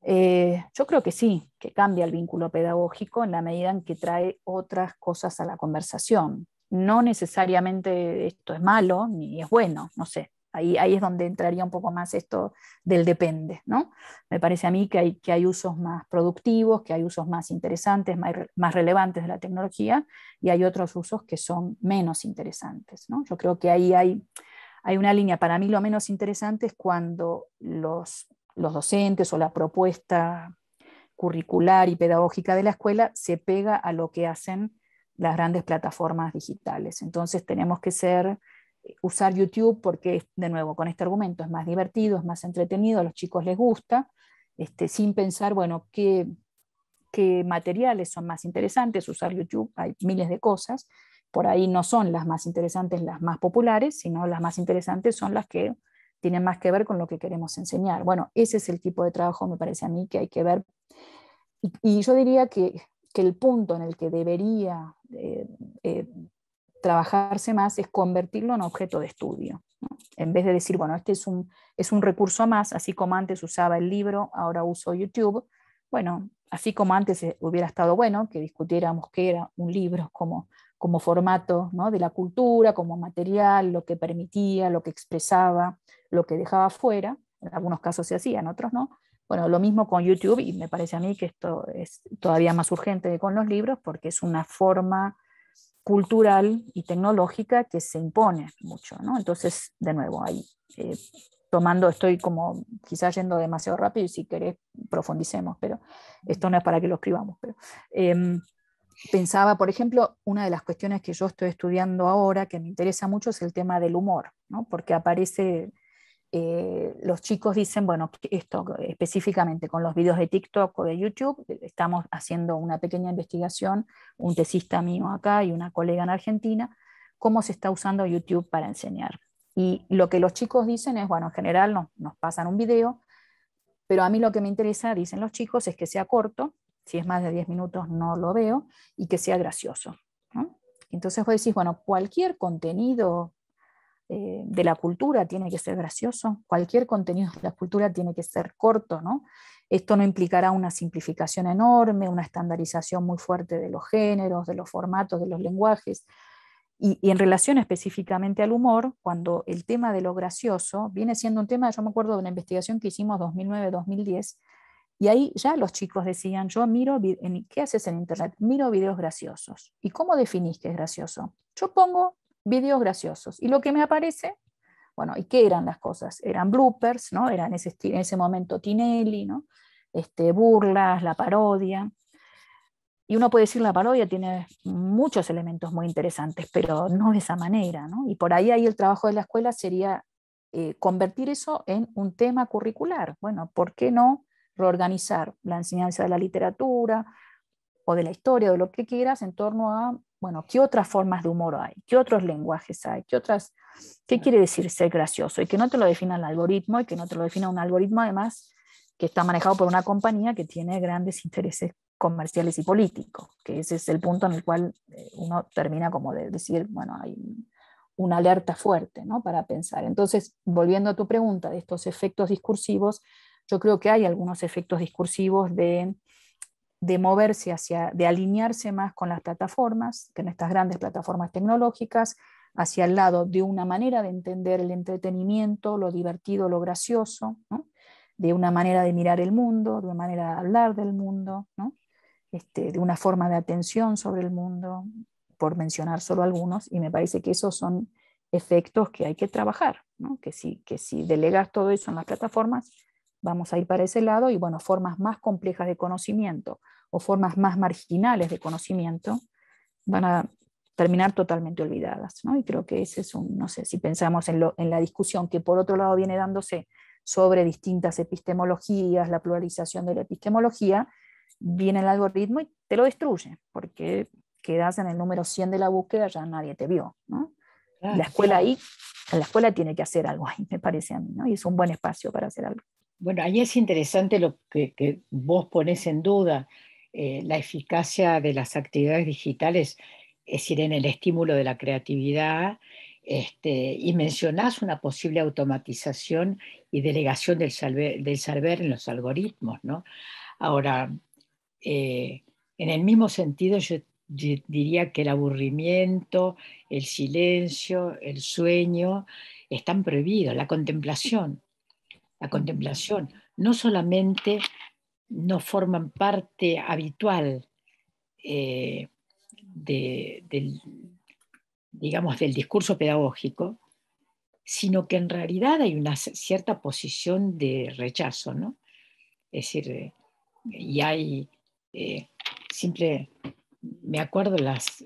Eh, yo creo que sí, que cambia el vínculo pedagógico en la medida en que trae otras cosas a la conversación. No necesariamente esto es malo ni es bueno, no sé. Ahí, es donde entraría un poco más esto del depende, ¿no? Me parece a mí que hay, que hay usos más productivos, que hay usos más interesantes, más, más relevantes de la tecnología y hay otros usos que son menos interesantes, ¿no? Yo creo que ahí hay, hay una línea, para mí lo menos interesante es cuando los los docentes o la propuesta curricular y pedagógica de la escuela se pega a lo que hacen las grandes plataformas digitales. Entonces tenemos que ser, usar YouTube porque, de nuevo, con este argumento es más divertido, es más entretenido, a los chicos les gusta, este, sin pensar, bueno, qué, qué materiales son más interesantes, usar YouTube, hay miles de cosas, por ahí no son las más interesantes las más populares, sino las más interesantes son las que tienen más que ver con lo que queremos enseñar. Bueno, ese es el tipo de trabajo, me parece a mí, que hay que ver. Y, yo diría que, el punto en el que debería eh, eh, trabajarse más es convertirlo en objeto de estudio. En vez de decir, bueno, este es un, es un recurso más, así como antes usaba el libro, ahora uso YouTube. Bueno, así como antes eh, hubiera estado bueno que discutiéramos qué era un libro como, como formato ¿no? de la cultura, como material, lo que permitía, lo que expresaba, lo que dejaba fuera, en algunos casos se hacía, en otros no. Bueno, lo mismo con YouTube y me parece a mí que esto es todavía más urgente que con los libros porque es una forma cultural y tecnológica que se impone mucho, ¿no? Entonces, de nuevo, ahí eh, tomando, estoy como quizás yendo demasiado rápido y si querés profundicemos, pero esto no es para que lo escribamos, pero em, pensaba, por ejemplo, una de las cuestiones que yo estoy estudiando ahora, que me interesa mucho, es el tema del humor, ¿no? porque aparece eh, los chicos dicen, bueno, esto específicamente con los videos de TikTok o de YouTube, eh, estamos haciendo una pequeña investigación, un tesista mío acá y una colega en Argentina, cómo se está usando YouTube para enseñar. Y lo que los chicos dicen es, bueno, en general nos, pasan un video, pero a mí lo que me interesa, dicen los chicos, es que sea corto, si es más de 10 minutos no lo veo, y que sea gracioso. Entonces vos decís, bueno, cualquier contenido eh, de la cultura tiene que ser gracioso, cualquier contenido de la cultura tiene que ser corto, ¿no? Esto no implicará una simplificación enorme, una estandarización muy fuerte de los géneros, de los formatos, de los lenguajes. Y, en relación específicamente al humor, cuando el tema de lo gracioso viene siendo un tema, yo me acuerdo de una investigación que hicimos 2009-2010, y ahí ya los chicos decían, yo miro, ¿qué haces en Internet? Miro videos graciosos. ¿Y cómo definís que es gracioso? Yo pongo videos graciosos y lo que me aparece, bueno, ¿y qué eran las cosas? Eran bloopers, ¿no? Era en ese, en ese momento Tinelli, ¿no? Este, burlas, la parodia. Y uno puede decir la parodia tiene muchos elementos muy interesantes, pero no de esa manera, ¿no? Y por ahí ahí el trabajo de la escuela sería eh, convertir eso en un tema curricular. Bueno, ¿por qué no reorganizar la enseñanza de la literatura o de la historia o de lo que quieras en torno a, bueno, ¿qué otras formas de humor hay? ¿Qué otros lenguajes hay? ¿Qué otras, qué quiere decir ser gracioso? Y que no te lo defina el algoritmo y que no te lo defina un algoritmo además que está manejado por una compañía que tiene grandes intereses comerciales y políticos, que ese es el punto en el cual eh, uno termina como de decir, bueno, hay una alerta fuerte ¿no? para pensar. Entonces, volviendo a tu pregunta de estos efectos discursivos, yo creo que hay algunos efectos discursivos de, moverse hacia, de alinearse más con las plataformas, con estas grandes plataformas tecnológicas, hacia el lado de una manera de entender el entretenimiento, lo divertido, lo gracioso, de una manera de mirar el mundo, de una manera de hablar del mundo, este, de una forma de atención sobre el mundo, por mencionar solo algunos, y me parece que esos son efectos que hay que trabajar, que, si, que si delegas todo eso en las plataformas, vamos a ir para ese lado y bueno, formas más complejas de conocimiento o formas más marginales de conocimiento van a terminar totalmente olvidadas. ¿no? Y creo que ese es un, no sé, si pensamos en, lo, en la discusión que por otro lado viene dándose sobre distintas epistemologías, la pluralización de la epistemología, viene el algoritmo y te lo destruye, porque quedas en el número 100 de la búsqueda, ya nadie te vio. ¿no? la escuela ahí, la escuela tiene que hacer algo ahí, me parece a mí, ¿no? y es un buen espacio para hacer algo. Bueno, ahí es interesante lo que, vos pones en duda, eh, la eficacia de las actividades digitales, es decir, en el estímulo de la creatividad, este, y mencionás una posible automatización y delegación del saber, en los algoritmos, ¿no? Ahora, eh, en el mismo sentido, yo diría que el aburrimiento, el silencio, el sueño están prohibidos, la contemplación la contemplación, no solamente no forman parte habitual eh, del, digamos, del discurso pedagógico, sino que en realidad hay una cierta posición de rechazo, ¿no? Es decir, eh, y hay eh, simple, me acuerdo las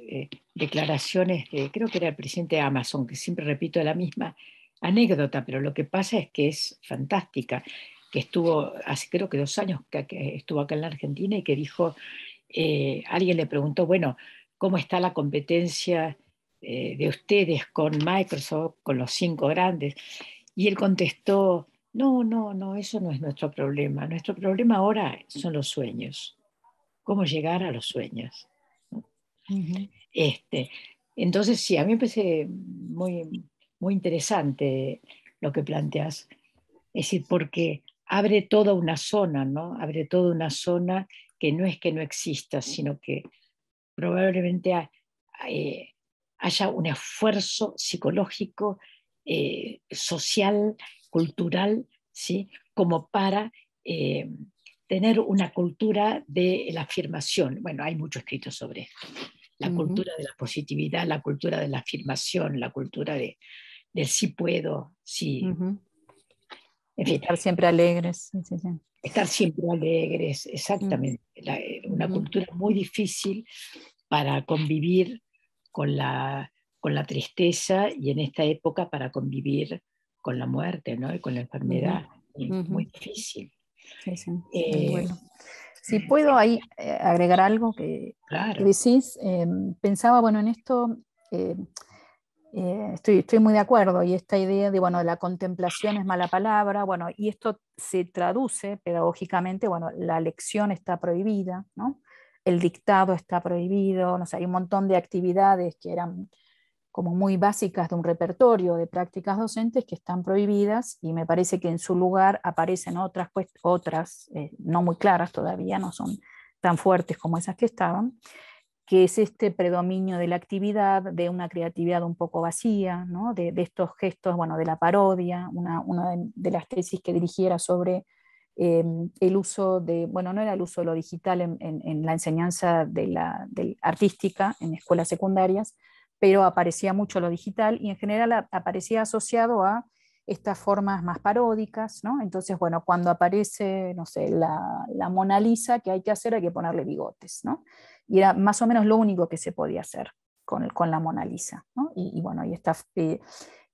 declaraciones de, creo que era el presidente de Amazon, que siempre repito la misma, anécdota, pero lo que pasa es que es fantástica, que estuvo hace creo que dos años que, estuvo acá en la Argentina y que dijo, eh, alguien le preguntó, bueno, ¿cómo está la competencia eh, de ustedes con Microsoft, con los cinco grandes? Y él contestó, no, no, no, eso no es nuestro problema. Nuestro problema ahora son los sueños. ¿Cómo llegar a los sueños? este, entonces, sí, a mí me parece muy, muy interesante lo que planteas. Es decir, porque abre toda una zona, ¿no? Abre toda una zona que no es que no exista, sino que probablemente eh, haya un esfuerzo psicológico, eh, social, cultural, ¿sí? Como para eh, tener una cultura de la afirmación. Bueno, hay mucho escrito sobre esto. La cultura de la positividad, la cultura de la afirmación, la cultura de, del sí puedo, sí. Estar siempre alegres. Estar siempre alegres, exactamente. Eh, una cultura muy difícil para convivir con la, con la tristeza y en esta época para convivir con la muerte ¿no? y con la enfermedad. Muy difícil. Eh, bueno. Si puedo ahí eh, agregar algo que, decís, em, pensaba, bueno, en esto eh, estoy, estoy, muy de acuerdo y esta idea de, bueno, la contemplación es mala palabra, bueno, y esto se traduce pedagógicamente, bueno, la lección está prohibida, ¿no? el dictado está prohibido, no sé, hay un montón de actividades que eran como muy básicas de un repertorio de prácticas docentes que están prohibidas y me parece que en su lugar aparecen otras, otras eh, no muy claras todavía, no son tan fuertes como esas que estaban, que es este predominio de la actividad, de una creatividad un poco vacía, ¿no? de, estos gestos, bueno, de la parodia, una, de, las tesis que dirigiera sobre em, el uso de, bueno, no era el uso de lo digital en, la enseñanza de la, artística en escuelas secundarias, pero aparecía mucho lo digital y en general aparecía asociado a estas formas más paródicas, ¿no? Entonces, bueno, cuando aparece, no sé, la, la Mona Lisa, ¿qué hay que hacer? Hay que ponerle bigotes, ¿no? Y era más o menos lo único que se podía hacer con, con la Mona Lisa, ¿no? y, bueno, y está... Eh,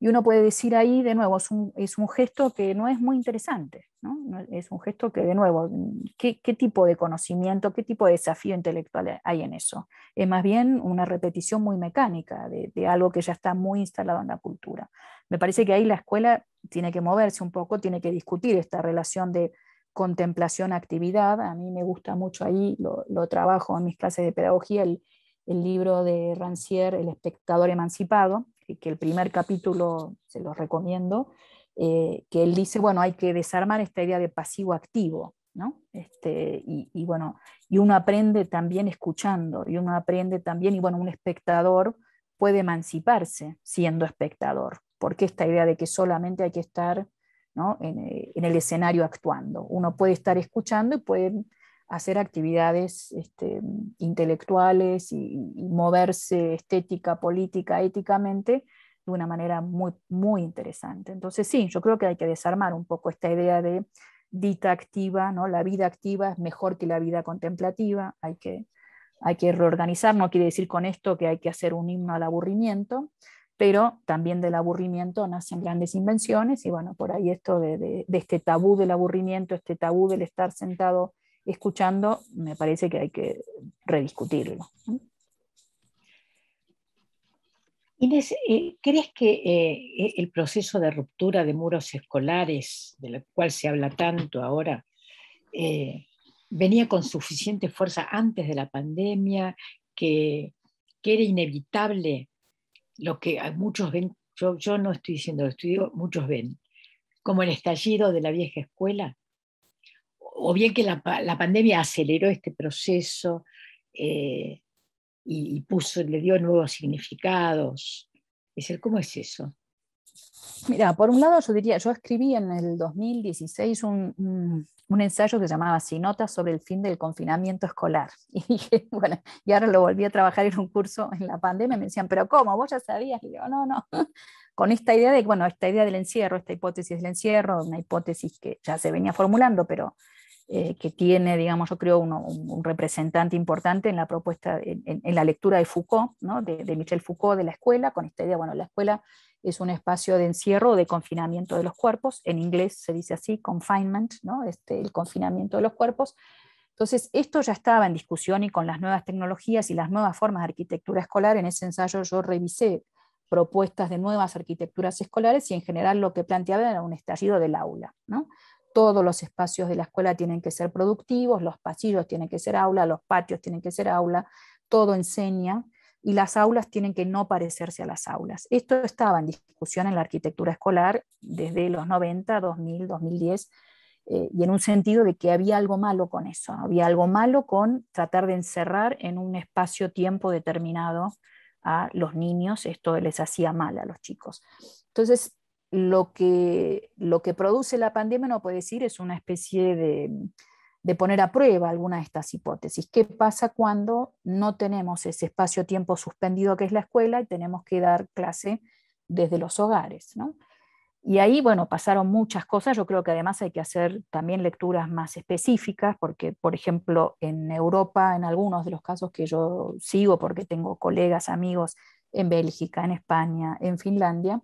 y uno puede decir ahí, de nuevo, es un, es un gesto que no es muy interesante, ¿no? es un gesto que, de nuevo, ¿qué, ¿qué, tipo de conocimiento, qué tipo de desafío intelectual hay en eso? Es más bien una repetición muy mecánica de, de algo que ya está muy instalado en la cultura. Me parece que ahí la escuela tiene que moverse un poco, tiene que discutir esta relación de contemplación-actividad. A mí me gusta mucho ahí, lo, trabajo en mis clases de pedagogía, el, libro de Rancière, El espectador emancipado, que el primer capítulo se lo recomiendo, eh, que él dice, bueno, hay que desarmar esta idea de pasivo-activo, ¿no? Este, y, bueno, y uno aprende también escuchando, y uno aprende también, y bueno, un espectador puede emanciparse siendo espectador, porque esta idea de que solamente hay que estar ¿no? en, eh, en, el escenario actuando, uno puede estar escuchando y puede hacer actividades este, intelectuales y, moverse estética, política, éticamente de una manera muy, muy interesante. Entonces sí, yo creo que hay que desarmar un poco esta idea de dita activa, ¿no? la vida activa es mejor que la vida contemplativa, hay que, hay que reorganizar, no quiere decir con esto que hay que hacer un himno al aburrimiento, pero también del aburrimiento nacen grandes invenciones y bueno, por ahí esto de, de, este tabú del aburrimiento, este tabú del estar sentado escuchando, me parece que hay que rediscutirlo. Inés, eh, ¿crees que eh, el proceso de ruptura de muros escolares, del cual se habla tanto ahora, eh, venía con suficiente fuerza antes de la pandemia, que, era inevitable lo que muchos ven, yo, no estoy diciendo lo estudio, muchos ven, como el estallido de la vieja escuela? o bien que la, pandemia aceleró este proceso eh, y, puso, le dio nuevos significados. Es decir, ¿cómo es eso? Mira, por un lado yo diría, yo escribí en el 2016 un, ensayo que llamaba Notas sobre el fin del confinamiento escolar. Y dije, bueno, y ahora lo volví a trabajar en un curso en la pandemia, me decían, pero ¿cómo? ¿Vos ya sabías? Y digo, no, no, con esta idea de, bueno, esta idea del encierro, esta hipótesis del encierro, una hipótesis que ya se venía formulando, pero eh, que tiene, digamos, yo creo, un, representante importante en la propuesta, en, la lectura de Foucault, ¿no? de, Michel Foucault de la escuela, con esta idea, bueno, la escuela es un espacio de encierro o de confinamiento de los cuerpos, en inglés se dice así, confinement, ¿no? este, el confinamiento de los cuerpos. Entonces, esto ya estaba en discusión y con las nuevas tecnologías y las nuevas formas de arquitectura escolar, en ese ensayo yo revisé propuestas de nuevas arquitecturas escolares y en general lo que planteaba era un estallido del aula. ¿no? todos los espacios de la escuela tienen que ser productivos, los pasillos tienen que ser aula, los patios tienen que ser aula, todo enseña y las aulas tienen que no parecerse a las aulas. Esto estaba en discusión en la arquitectura escolar desde los 90, 2000, 2010, y en un sentido de que había algo malo con eso, había algo malo con tratar de encerrar en un espacio-tiempo determinado a los niños, esto les hacía mal a los chicos. Entonces, lo que, lo que produce la pandemia, no puede decir, es una especie de, de poner a prueba alguna de estas hipótesis. ¿Qué pasa cuando no tenemos ese espacio-tiempo suspendido que es la escuela y tenemos que dar clase desde los hogares? Y ahí, bueno, pasaron muchas cosas. Yo creo que además hay que hacer también lecturas más específicas, porque, por ejemplo, en Europa, en algunos de los casos que yo sigo, porque tengo colegas, amigos en Bélgica, en España, en Finlandia,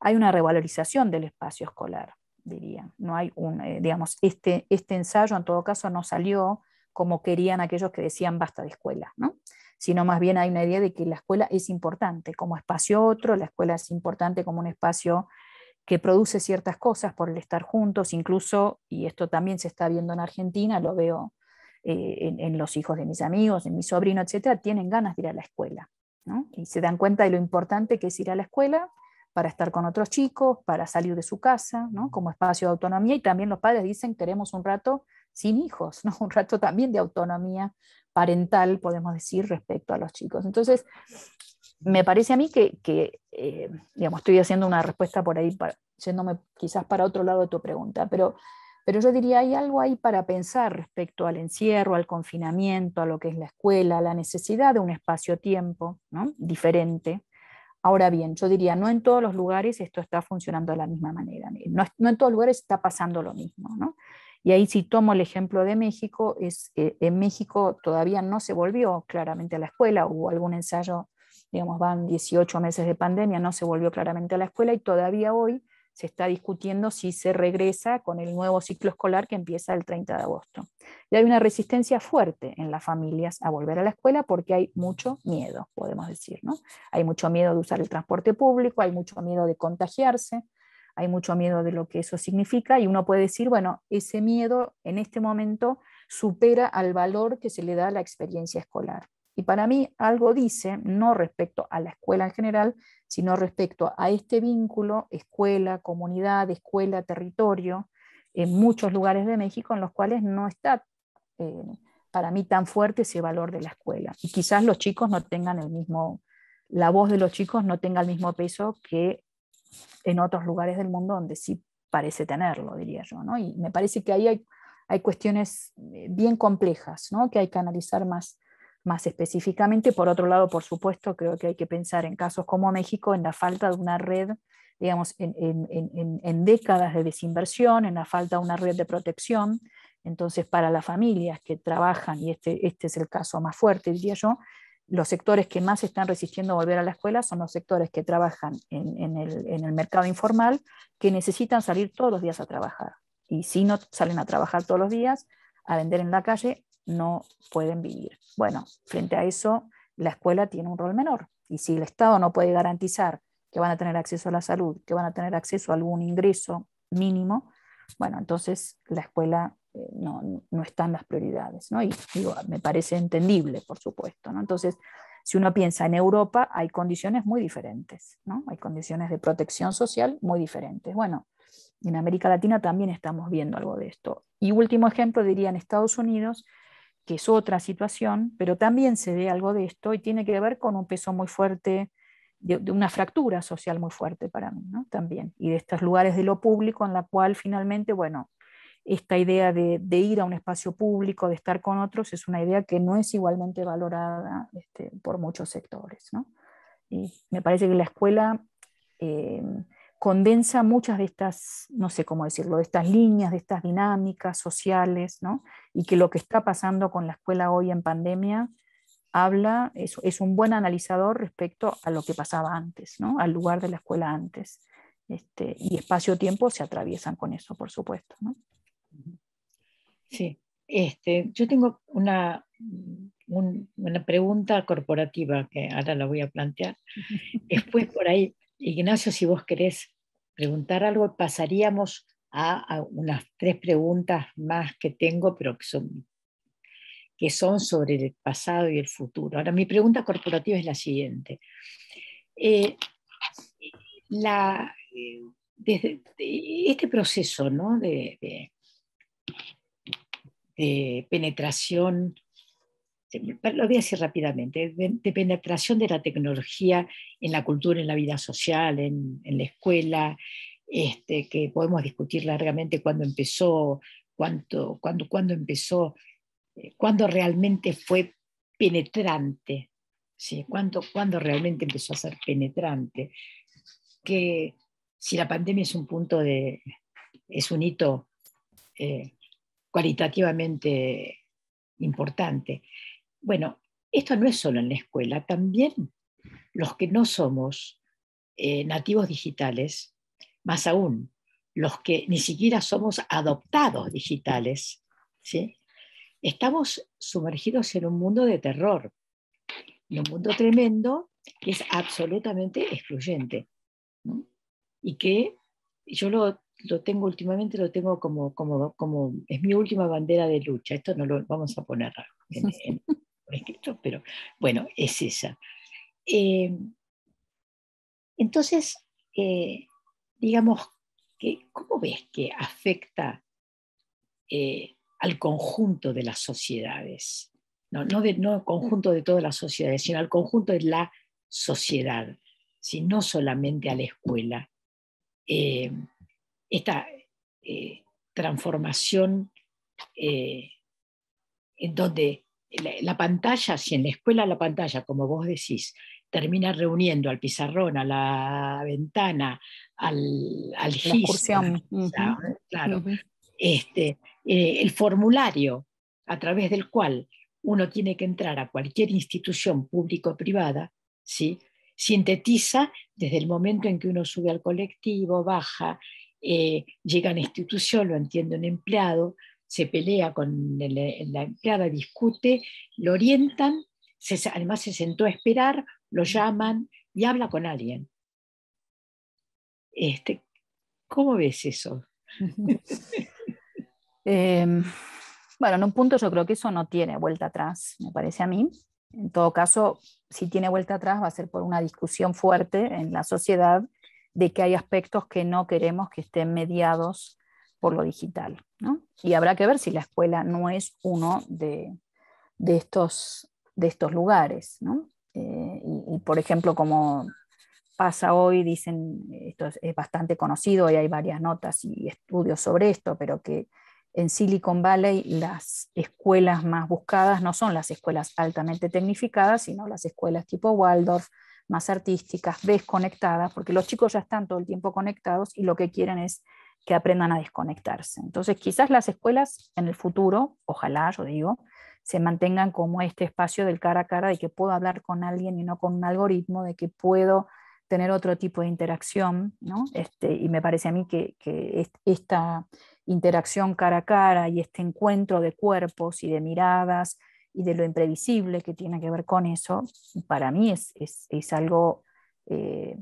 hay una revalorización del espacio escolar, diría. No hay un, eh, digamos, este, este ensayo en todo caso no salió como querían aquellos que decían basta de escuela, ¿no? sino más bien hay una idea de que la escuela es importante como espacio otro, la escuela es importante como un espacio que produce ciertas cosas por el estar juntos, incluso, y esto también se está viendo en Argentina, lo veo eh, en, los hijos de mis amigos, en mi sobrino, etcétera, tienen ganas de ir a la escuela. Y se dan cuenta de lo importante que es ir a la escuela para estar con otros chicos, para salir de su casa, ¿no? como espacio de autonomía, y también los padres dicen queremos un rato sin hijos, ¿no? un rato también de autonomía parental, podemos decir, respecto a los chicos. Entonces, me parece a mí que, eh, digamos, estoy haciendo una respuesta por ahí, para, yéndome quizás para otro lado de tu pregunta, pero, pero yo diría, hay algo ahí para pensar respecto al encierro, al confinamiento, a lo que es la escuela, a la necesidad de un espacio-tiempo ¿no? diferente, Ahora bien, yo diría, no en todos los lugares esto está funcionando de la misma manera, no, en todos los lugares está pasando lo mismo. ¿no? Y ahí si tomo el ejemplo de México, es, eh, en México todavía no se volvió claramente a la escuela, hubo algún ensayo, digamos, van 18 meses de pandemia, no se volvió claramente a la escuela y todavía hoy se está discutiendo si se regresa con el nuevo ciclo escolar que empieza el 30 de agosto. Y hay una resistencia fuerte en las familias a volver a la escuela porque hay mucho miedo, podemos decir. ¿no? Hay mucho miedo de usar el transporte público, hay mucho miedo de contagiarse, hay mucho miedo de lo que eso significa y uno puede decir, bueno, ese miedo en este momento supera al valor que se le da a la experiencia escolar. Y para mí algo dice, no respecto a la escuela en general, sino respecto a este vínculo escuela, comunidad, escuela, territorio, en muchos lugares de México en los cuales no está eh, para mí tan fuerte ese valor de la escuela. Y quizás los chicos no tengan el mismo, la voz de los chicos no tenga el mismo peso que en otros lugares del mundo donde sí parece tenerlo, diría yo. ¿no? Y me parece que ahí hay, hay cuestiones eh, bien complejas ¿no? que hay que analizar más más específicamente. Por otro lado, por supuesto, creo que hay que pensar en casos como México en la falta de una red, digamos, en, décadas de desinversión, en la falta de una red de protección. Entonces, para las familias que trabajan, y este, este es el caso más fuerte, diría yo, los sectores que más están resistiendo a volver a la escuela son los sectores que trabajan en, el, en, el, mercado informal, que necesitan salir todos los días a trabajar. Y si no salen a trabajar todos los días, a vender en la calle, no pueden vivir. Bueno, frente a eso, la escuela tiene un rol menor. Y si el Estado no puede garantizar que van a tener acceso a la salud, que van a tener acceso a algún ingreso mínimo, bueno, entonces la escuela eh, no, está en las prioridades. ¿no? Y me parece entendible, por supuesto. ¿no? Entonces, si uno piensa en Europa, hay condiciones muy diferentes, ¿no? hay condiciones de protección social muy diferentes. Bueno, en América Latina también estamos viendo algo de esto. Y último ejemplo, diría en Estados Unidos, que es otra situación, pero también se ve algo de esto y tiene que ver con un peso muy fuerte, de, una fractura social muy fuerte para mí, ¿no? También, y de estos lugares de lo público en la cual finalmente, bueno, esta idea de, ir a un espacio público, de estar con otros, es una idea que no es igualmente valorada este, por muchos sectores, ¿no? Y me parece que la escuela... Eh, condensa muchas de estas, no sé cómo decirlo, de estas líneas, de estas dinámicas sociales, ¿no? y que lo que está pasando con la escuela hoy en pandemia habla, es, es un buen analizador respecto a lo que pasaba antes, ¿no? al lugar de la escuela antes. Este, y espacio-tiempo se atraviesan con eso, por supuesto. ¿no? Sí, este, yo tengo una, una pregunta corporativa que ahora la voy a plantear. Después por ahí Ignacio, si vos querés preguntar algo, pasaríamos a, unas tres preguntas más que tengo, pero que son, que son sobre el pasado y el futuro. Ahora, mi pregunta corporativa es la siguiente. Eh, desde este proceso ¿no? de, de penetración lo voy a decir rápidamente, de, penetración de la tecnología en la cultura, en la vida social, en, la escuela, este, que podemos discutir largamente cuándo empezó, cuánto, cuándo, cuándo empezó, eh, cuándo realmente fue penetrante, ¿sí? ¿Cuándo, cuándo realmente empezó a ser penetrante, que si la pandemia es un punto de, es un hito eh, cualitativamente importante. Bueno, esto no es solo en la escuela, también los que no somos eh, nativos digitales, más aún, los que ni siquiera somos adoptados digitales, ¿sí? estamos sumergidos en un mundo de terror, en un mundo tremendo que es absolutamente excluyente. Y que yo lo, tengo últimamente, lo tengo como, como, como, es mi última bandera de lucha. Esto no lo vamos a poner en, escrito, pero bueno, es esa. Eh, entonces, eh, digamos, que, ¿cómo ves que afecta eh, al conjunto de las sociedades? No, no, no conjunto de todas las sociedades, sino al conjunto de la sociedad, si no solamente a la escuela. esta transformación en donde la, pantalla, si en la escuela la pantalla, como vos decís, termina reuniendo al pizarrón, a la ventana, al, al claro, este, eh, el formulario a través del cual uno tiene que entrar a cualquier institución público o privada, ¿sí? sintetiza desde el momento en que uno sube al colectivo, baja, eh, llega a la institución, lo entiende un empleado, se pelea con la empleada, discute, lo orientan, además se sentó a esperar, lo llaman y habla con alguien. Este, ¿Cómo ves eso? Em, bueno, en un punto yo creo que eso no tiene vuelta atrás, me parece a mí. En todo caso, si tiene vuelta atrás va a ser por una discusión fuerte en la sociedad de que hay aspectos que no queremos que estén mediados por lo digital. Y habrá que ver si la escuela no es uno de, estos, de estos lugares. Eh, y, por ejemplo, como pasa hoy, dicen, esto es, bastante conocido y hay varias notas y estudios sobre esto, pero que en Silicon Valley las escuelas más buscadas no son las escuelas altamente tecnificadas, sino las escuelas tipo Waldorf, más artísticas, desconectadas, porque los chicos ya están todo el tiempo conectados y lo que quieren es que aprendan a desconectarse. Entonces, quizás las escuelas en el futuro, ojalá, yo digo, se mantengan como este espacio del cara a cara, de que puedo hablar con alguien y no con un algoritmo, de que puedo tener otro tipo de interacción, ¿no? Este, y me parece a mí que, esta interacción cara a cara y este encuentro de cuerpos y de miradas y de lo imprevisible que tiene que ver con eso, para mí es, es, es algo eh,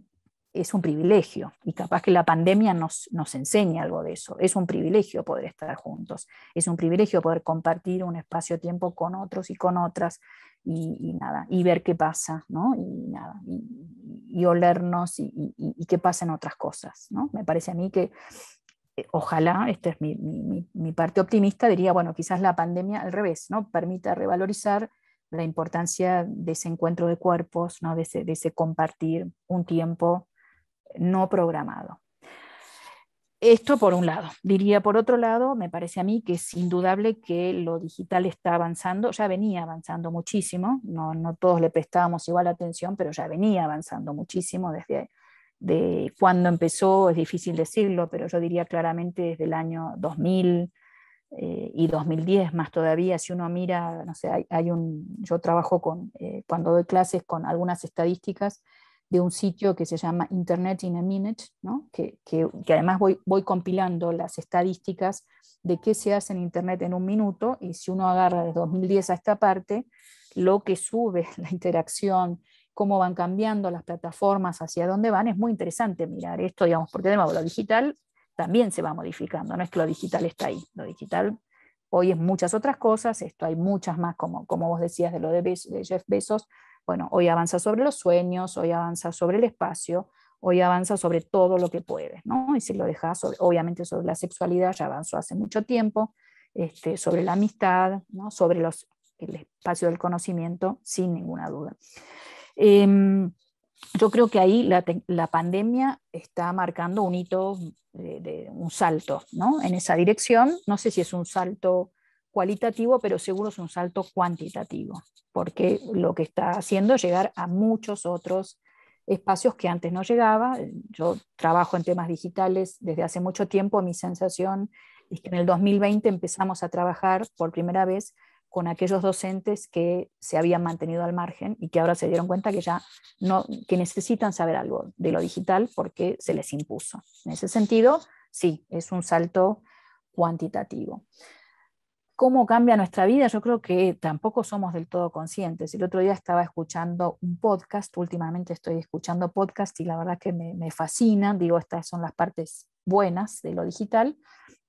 es un privilegio y capaz que la pandemia nos, nos enseña algo de eso. Es un privilegio poder estar juntos, es un privilegio poder compartir un espacio-tiempo con otros y con otras y, nada, y ver qué pasa, ¿no? Y nada, y, olernos y, qué pasa en otras cosas, ¿no? Me parece a mí que eh, ojalá, esta es mi, mi, parte optimista, diría, bueno, quizás la pandemia al revés, ¿no? Permita revalorizar la importancia de ese encuentro de cuerpos, ¿no? de, ese, de ese compartir un tiempo no programado. Esto por un lado. Diría por otro lado, me parece a mí que es indudable que lo digital está avanzando, ya venía avanzando muchísimo, no, no todos le prestábamos igual atención, pero ya venía avanzando muchísimo desde de cuando empezó, es difícil decirlo, pero yo diría claramente desde el año 2000 eh, y 2010 más todavía, si uno mira, no sé, hay, un, yo trabajo con, eh, cuando doy clases con algunas estadísticas, de un sitio que se llama Internet in a Minute, ¿no? que, que, además voy, voy compilando las estadísticas de qué se hace en Internet en un minuto, y si uno agarra de 2010 a esta parte, lo que sube la interacción, cómo van cambiando las plataformas, hacia dónde van, es muy interesante mirar esto, digamos, porque de nuevo lo digital también se va modificando, no es que lo digital está ahí, lo digital hoy es muchas otras cosas, esto hay muchas más, como, como vos decías de lo de, de Jeff Bezos, bueno, hoy avanza sobre los sueños, hoy avanza sobre el espacio, hoy avanza sobre todo lo que puede, ¿no? Y si lo dejas, obviamente sobre la sexualidad ya avanzó hace mucho tiempo, este, sobre la amistad, sobre los, el espacio del conocimiento, sin ninguna duda. Em, yo creo que ahí la, pandemia está marcando un hito, de, un salto ¿no? en esa dirección. No sé si es un salto cualitativo, pero seguro es un salto cuantitativo, porque lo que está haciendo es llegar a muchos otros espacios que antes no llegaba. Yo trabajo en temas digitales desde hace mucho tiempo, mi sensación es que en el 2020 empezamos a trabajar por primera vez con aquellos docentes que se habían mantenido al margen y que ahora se dieron cuenta que ya no que necesitan saber algo de lo digital porque se les impuso. En ese sentido, sí, es un salto cuantitativo cómo cambia nuestra vida, yo creo que tampoco somos del todo conscientes. El otro día estaba escuchando un podcast, últimamente estoy escuchando podcast y la verdad que me, me fascinan, digo, estas son las partes buenas de lo digital.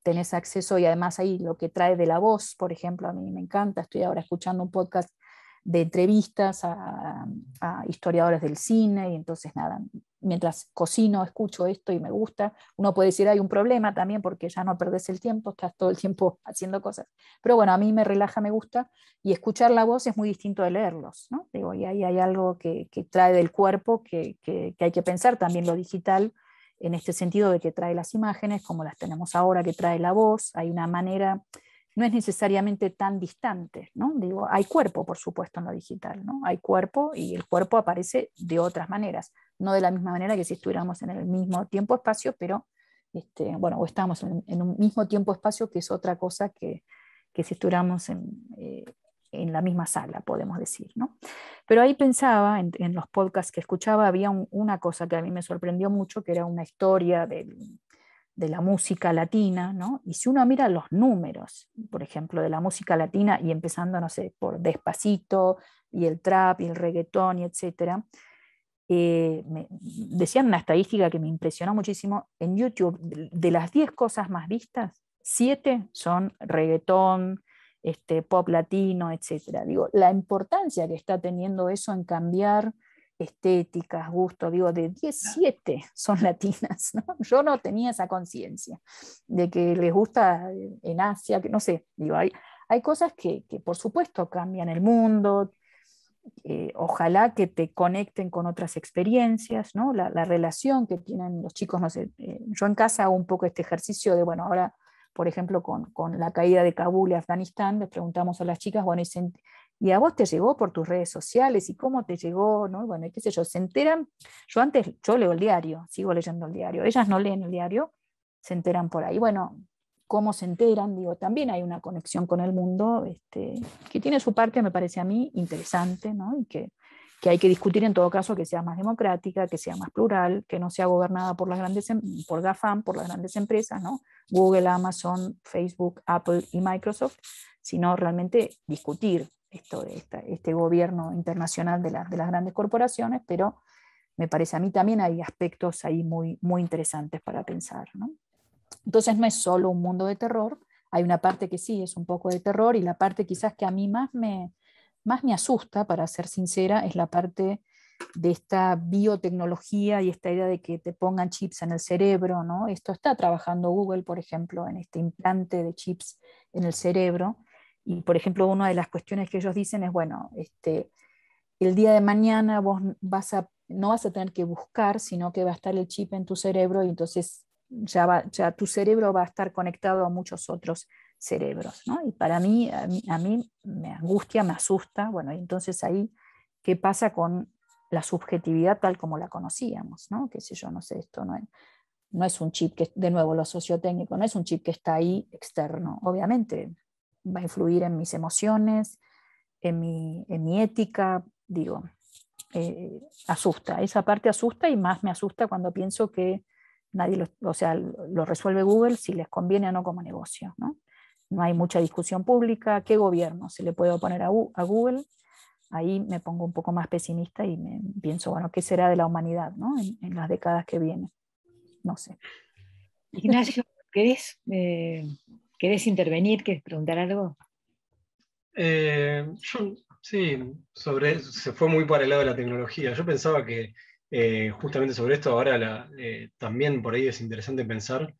Tenés acceso y además ahí lo que trae de la voz, por ejemplo, a mí me encanta, estoy ahora escuchando un podcast de entrevistas a, historiadores del cine y entonces nada, mientras cocino escucho esto y me gusta, uno puede decir hay un problema también porque ya no perdes el tiempo, estás todo el tiempo haciendo cosas, pero bueno, a mí me relaja, me gusta y escuchar la voz es muy distinto de leerlos, ¿no? Digo, y ahí hay algo que, trae del cuerpo que hay que pensar, también lo digital en este sentido de que trae las imágenes como las tenemos ahora, que trae la voz, hay una manera no es necesariamente tan distante, ¿no? Digo, hay cuerpo, por supuesto, en lo digital, ¿no? Hay cuerpo y el cuerpo aparece de otras maneras, no de la misma manera que si estuviéramos en el mismo tiempo-espacio, pero, este, bueno, o estamos en, un mismo tiempo-espacio, que es otra cosa que, si estuviéramos eh, en, la misma sala, podemos decir, ¿no? Pero ahí pensaba, en, los podcasts que escuchaba, había una cosa que a mí me sorprendió mucho, que era una historia del de la música latina, ¿no? Y si uno mira los números, por ejemplo, de la música latina y empezando, no sé, por Despacito y el trap y el reggaetón y etcétera, eh, decían una estadística que me impresionó muchísimo, en YouTube, de las 10 cosas más vistas, 7 son reggaetón, este, pop latino, etcétera. Digo, la importancia que está teniendo eso en cambiar estéticas, gustos, digo, de 17 son latinas, ¿no? Yo no tenía esa conciencia de que les gusta en Asia, que no sé, digo, hay, hay cosas que, que por supuesto cambian el mundo, eh, ojalá que te conecten con otras experiencias, ¿no? La, la, relación que tienen los chicos, no sé, eh, yo en casa hago un poco este ejercicio de, bueno, ahora, por ejemplo, con, con la caída de Kabul y Afganistán, les preguntamos a las chicas, bueno, y a vos te llegó por tus redes sociales y cómo te llegó, ¿no? Bueno, qué sé yo, se enteran, yo antes, yo leo el diario, sigo leyendo el diario, ellas no leen el diario, se enteran por ahí. Bueno, ¿cómo se enteran? Digo, también hay una conexión con el mundo este, que tiene su parte, me parece a mí, interesante, ¿no? Y que, que hay que discutir en todo caso que sea más democrática, que sea más plural, que no sea gobernada por las grandes, em, por GAFAM, por las grandes empresas, ¿no? Google, Amazon, Facebook, Apple y Microsoft, sino realmente discutir esto, este gobierno internacional de, de, las grandes corporaciones, pero me parece a mí también hay aspectos ahí muy, muy interesantes para pensar. ¿no? Entonces no es solo un mundo de terror, hay una parte que sí es un poco de terror y la parte quizás que a mí más me, más me asusta, para ser sincera, es la parte de esta biotecnología y esta idea de que te pongan chips en el cerebro, ¿no? Esto está trabajando Google, por ejemplo, en este implante de chips en el cerebro, y, por ejemplo, una de las cuestiones que ellos dicen es, bueno, este, el día de mañana vos vas a, no vas a tener que buscar, sino que va a estar el chip en tu cerebro y entonces ya, va, ya tu cerebro va a estar conectado a muchos otros cerebros. ¿no? Y para mí a, mí, me angustia, me asusta, bueno, y entonces ahí, ¿qué pasa con la subjetividad tal como la conocíamos? ¿no? Qué sé yo, no sé, esto no es, no es un chip que, de nuevo, lo sociotécnico, no es un chip que está ahí externo. Obviamente va a influir en mis emociones, en mi, en mi ética, digo, eh, asusta, esa parte asusta y más me asusta cuando pienso que nadie lo, o sea, lo resuelve Google si les conviene o no como negocio. ¿no? no hay mucha discusión pública, ¿qué gobierno se le puede oponer a, a Google? Ahí me pongo un poco más pesimista y me, pienso, bueno, ¿qué será de la humanidad ¿no? en, las décadas que vienen? No sé. Ignacio, ¿querés eh, ¿Querés intervenir? ¿Querés preguntar algo? Eh, sí, sobre, se fue muy para el lado de la tecnología. Yo pensaba que eh, justamente sobre esto ahora eh, también por ahí es interesante pensar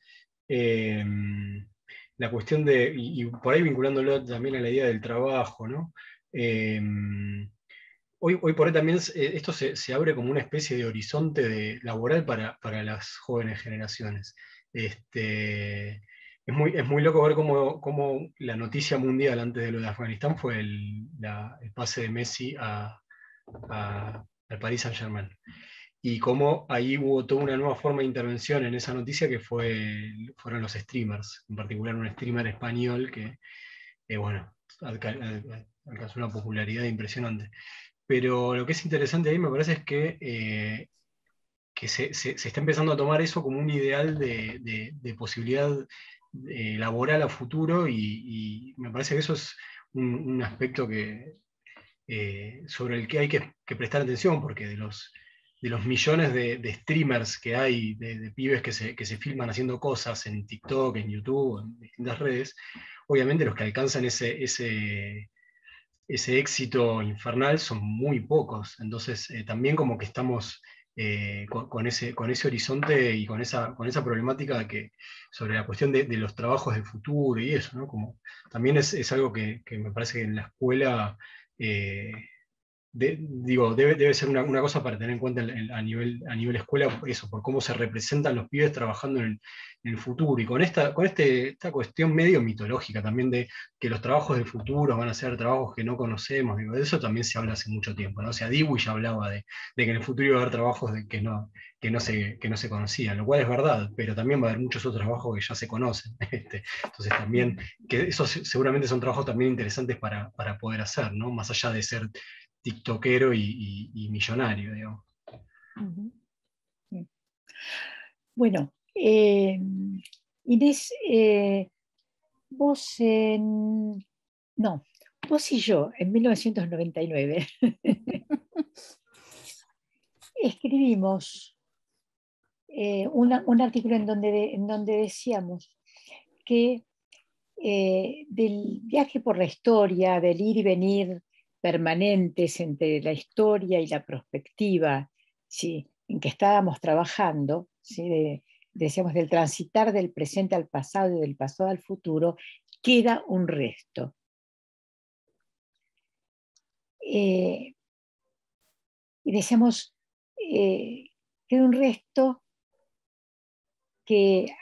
la cuestión de, y, por ahí vinculándolo también a la idea del trabajo, ¿no? Hoy, hoy, por hoy también esto se, abre como una especie de horizonte laboral para, para, las jóvenes generaciones. Este, es muy, es muy loco ver cómo, la noticia mundial antes de lo de Afganistán fue el, pase de Messi a, al Paris Saint Germain. Y cómo ahí hubo toda una nueva forma de intervención en esa noticia que fue, fueron los streamers, en particular un streamer español que, eh, bueno, alcanzó una popularidad impresionante. Pero lo que es interesante ahí me parece es que, eh, que se, se, está empezando a tomar eso como un ideal de, de, de posibilidad eh, laboral a futuro y, me parece que eso es un, aspecto que, eh, sobre el que hay que, prestar atención, porque de los, de los millones de, streamers que hay, de, pibes que se, que se, filman haciendo cosas en TikTok, en YouTube, en distintas redes, obviamente los que alcanzan ese, ese, ese éxito infernal son muy pocos. Entonces, eh, también como que estamos eh, con, ese, con ese horizonte y con esa, con esa problemática que, sobre la cuestión de, los trabajos del futuro y eso, ¿no? Como, también es, algo que, me parece que en la escuela eh, digo, debe, debe ser una, cosa para tener en cuenta a, nivel, a nivel escuela, eso, por cómo se representan los pibes trabajando en el, futuro. Y con, esta, con este, esta cuestión medio mitológica también de que los trabajos del futuro van a ser trabajos que no conocemos, digo, de eso también se habla hace mucho tiempo. ¿no? O sea, Dewey ya hablaba de, que en el futuro iba a haber trabajos de, que, no, que, no se, que no se conocían, lo cual es verdad, pero también va a haber muchos otros trabajos que ya se conocen. Este, entonces también, que esos seguramente son trabajos también interesantes para, para poder hacer, ¿no? más allá de ser tiktokero y, millonario, digamos. Bueno, eh, Inés, eh, vos no, vos y yo en 1999 escribimos eh, un artículo en donde, en donde decíamos que del viaje por la historia, del ir y venir permanentes entre la historia y la perspectiva ¿sí? en que estábamos trabajando, ¿sí? decíamos del transitar del presente al pasado y del pasado al futuro, queda un resto. Eh, y decíamos, eh, queda un resto que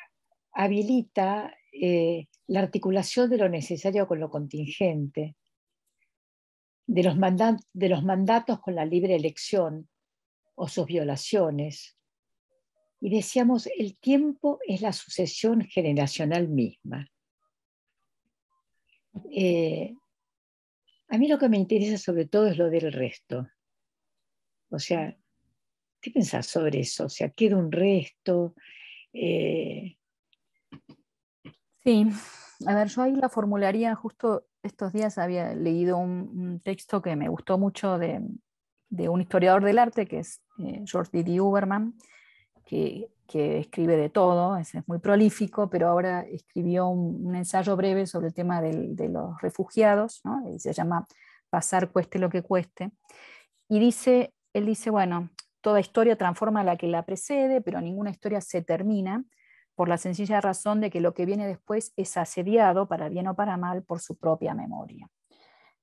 habilita eh, la articulación de lo necesario con lo contingente, de los, de los mandatos con la libre elección o sus violaciones. Y decíamos, el tiempo es la sucesión generacional misma. Eh, a mí lo que me interesa sobre todo es lo del resto. O sea, ¿qué pensás sobre eso? O sea, ¿queda un resto? Eh, sí, a ver, yo ahí la formularía justo estos días había leído un, texto que me gustó mucho de, un historiador del arte, que es eh, George Didi Uberman, que, escribe de todo, es, muy prolífico, pero ahora escribió un, ensayo breve sobre el tema de los refugiados, y se llama Pasar cueste lo que cueste. Y dice, él dice, bueno, toda historia transforma a la que la precede, pero ninguna historia se termina por la sencilla razón de que lo que viene después es asediado, para bien o para mal, por su propia memoria.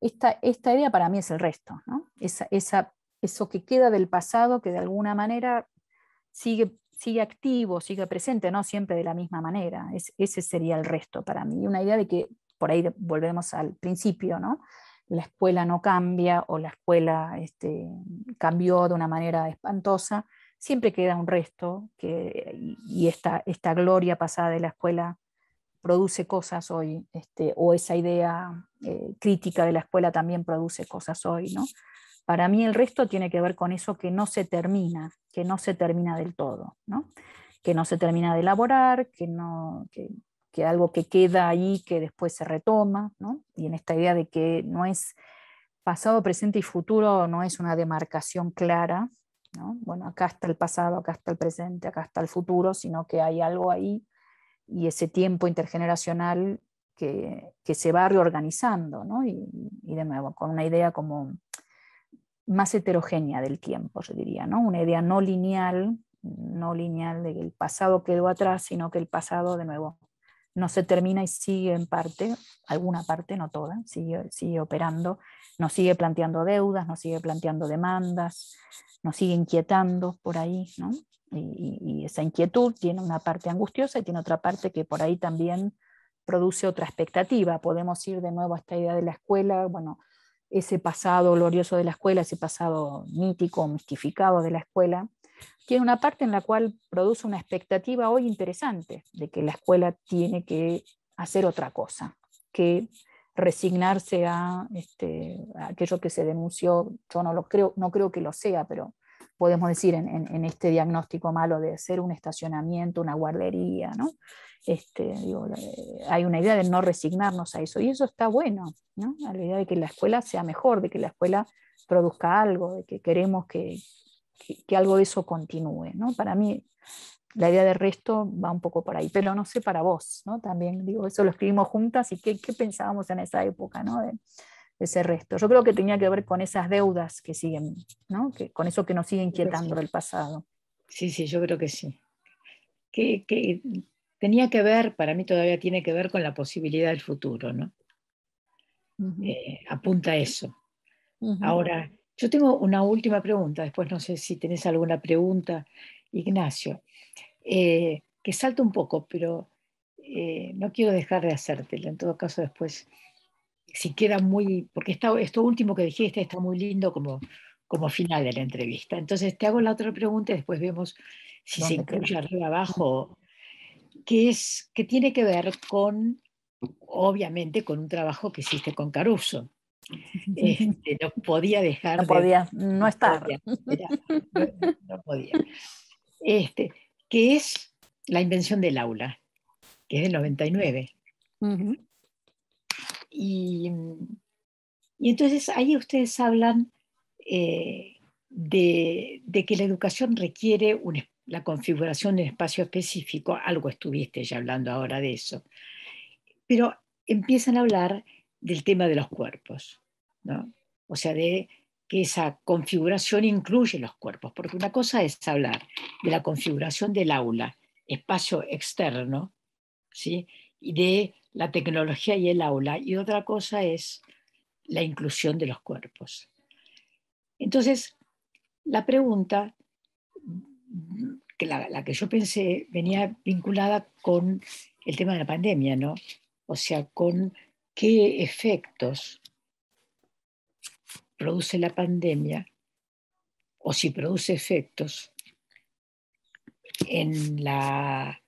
Esta, esta idea para mí es el resto, eso que queda del pasado, que de alguna manera sigue, sigue activo, sigue presente, no siempre de la misma manera. ese sería el resto para mí. Una idea de que, por ahí volvemos al principio, ¿no? la escuela no cambia o la escuela este, cambió de una manera espantosa, siempre queda un resto que, y esta, esta gloria pasada de la escuela produce cosas hoy, este, o esa idea eh, crítica de la escuela también produce cosas hoy. ¿no? Para mí el resto tiene que ver con eso que no se termina, que no se termina del todo, ¿no? que no se termina de elaborar, que, no, que, que algo que queda ahí que después se retoma, ¿no? y en esta idea de que no es pasado, presente y futuro, no es una demarcación clara, bueno, acá está el pasado, acá está el presente, acá está el futuro, sino que hay algo ahí y ese tiempo intergeneracional que, se va reorganizando, y, de nuevo, con una idea como más heterogénea del tiempo, yo diría, ¿no? una idea no lineal, no lineal de que el pasado quedó atrás, sino que el pasado, de nuevo, no se termina y sigue en parte, alguna parte, no toda, sigue, sigue operando, nos sigue planteando deudas, nos sigue planteando demandas, nos sigue inquietando por ahí, ¿no? Y, esa inquietud tiene una parte angustiosa y tiene otra parte que por ahí también produce otra expectativa. Podemos ir de nuevo a esta idea de la escuela, bueno, ese pasado glorioso de la escuela, ese pasado mítico, mistificado de la escuela, tiene una parte en la cual produce una expectativa hoy interesante de que la escuela tiene que hacer otra cosa, que resignarse a, este, aquello que se denunció, yo no lo creo, no creo que lo sea, pero podemos decir en, este diagnóstico malo de ser un estacionamiento, una guardería, ¿no? Este, hay una idea de no resignarnos a eso, y eso está bueno, ¿no? a la idea de que la escuela sea mejor, de que la escuela produzca algo, de que queremos que, que, algo de eso continúe. ¿no? Para mí la idea de resto va un poco por ahí, pero no sé para vos, ¿no? También digo, eso lo escribimos juntas y qué, qué pensábamos en esa época, ¿no? ese resto. Yo creo que tenía que ver con esas deudas que siguen, ¿no? que, con eso que nos sigue inquietando del pasado. Sí, sí, yo creo que sí. Que, que, tenía que ver, para mí todavía tiene que ver con la posibilidad del futuro, ¿no? Eh, apunta a eso. Ahora, yo tengo una última pregunta, después no sé si tenés alguna pregunta, Ignacio, eh, que salta un poco, pero eh, no quiero dejar de hacértela. En todo caso, después, si queda muy, porque esto último que dijiste está muy lindo como, como final de la entrevista. Entonces, te hago la otra pregunta y después vemos si se incluye arriba abajo, que, es, que tiene que ver con, obviamente, con un trabajo que hiciste con Caruso. Este, no podía dejar. No podía, no estar. no, podía. Este, que es la invención del aula, que es del 99. y, y, entonces ahí ustedes hablan eh, de, de, que la educación requiere la configuración de un espacio específico, algo estuviste ya hablando ahora de eso, pero empiezan a hablar del tema de los cuerpos, ¿no? O sea, de que esa configuración incluye los cuerpos, porque una cosa es hablar de la configuración del aula, espacio externo, ¿sí? y de la tecnología y el aula, y otra cosa es la inclusión de los cuerpos. Entonces, la pregunta, que la, la, que yo pensé, venía vinculada con el tema de la pandemia, ¿no? O sea, con qué efectos produce la pandemia o si produce efectos en la,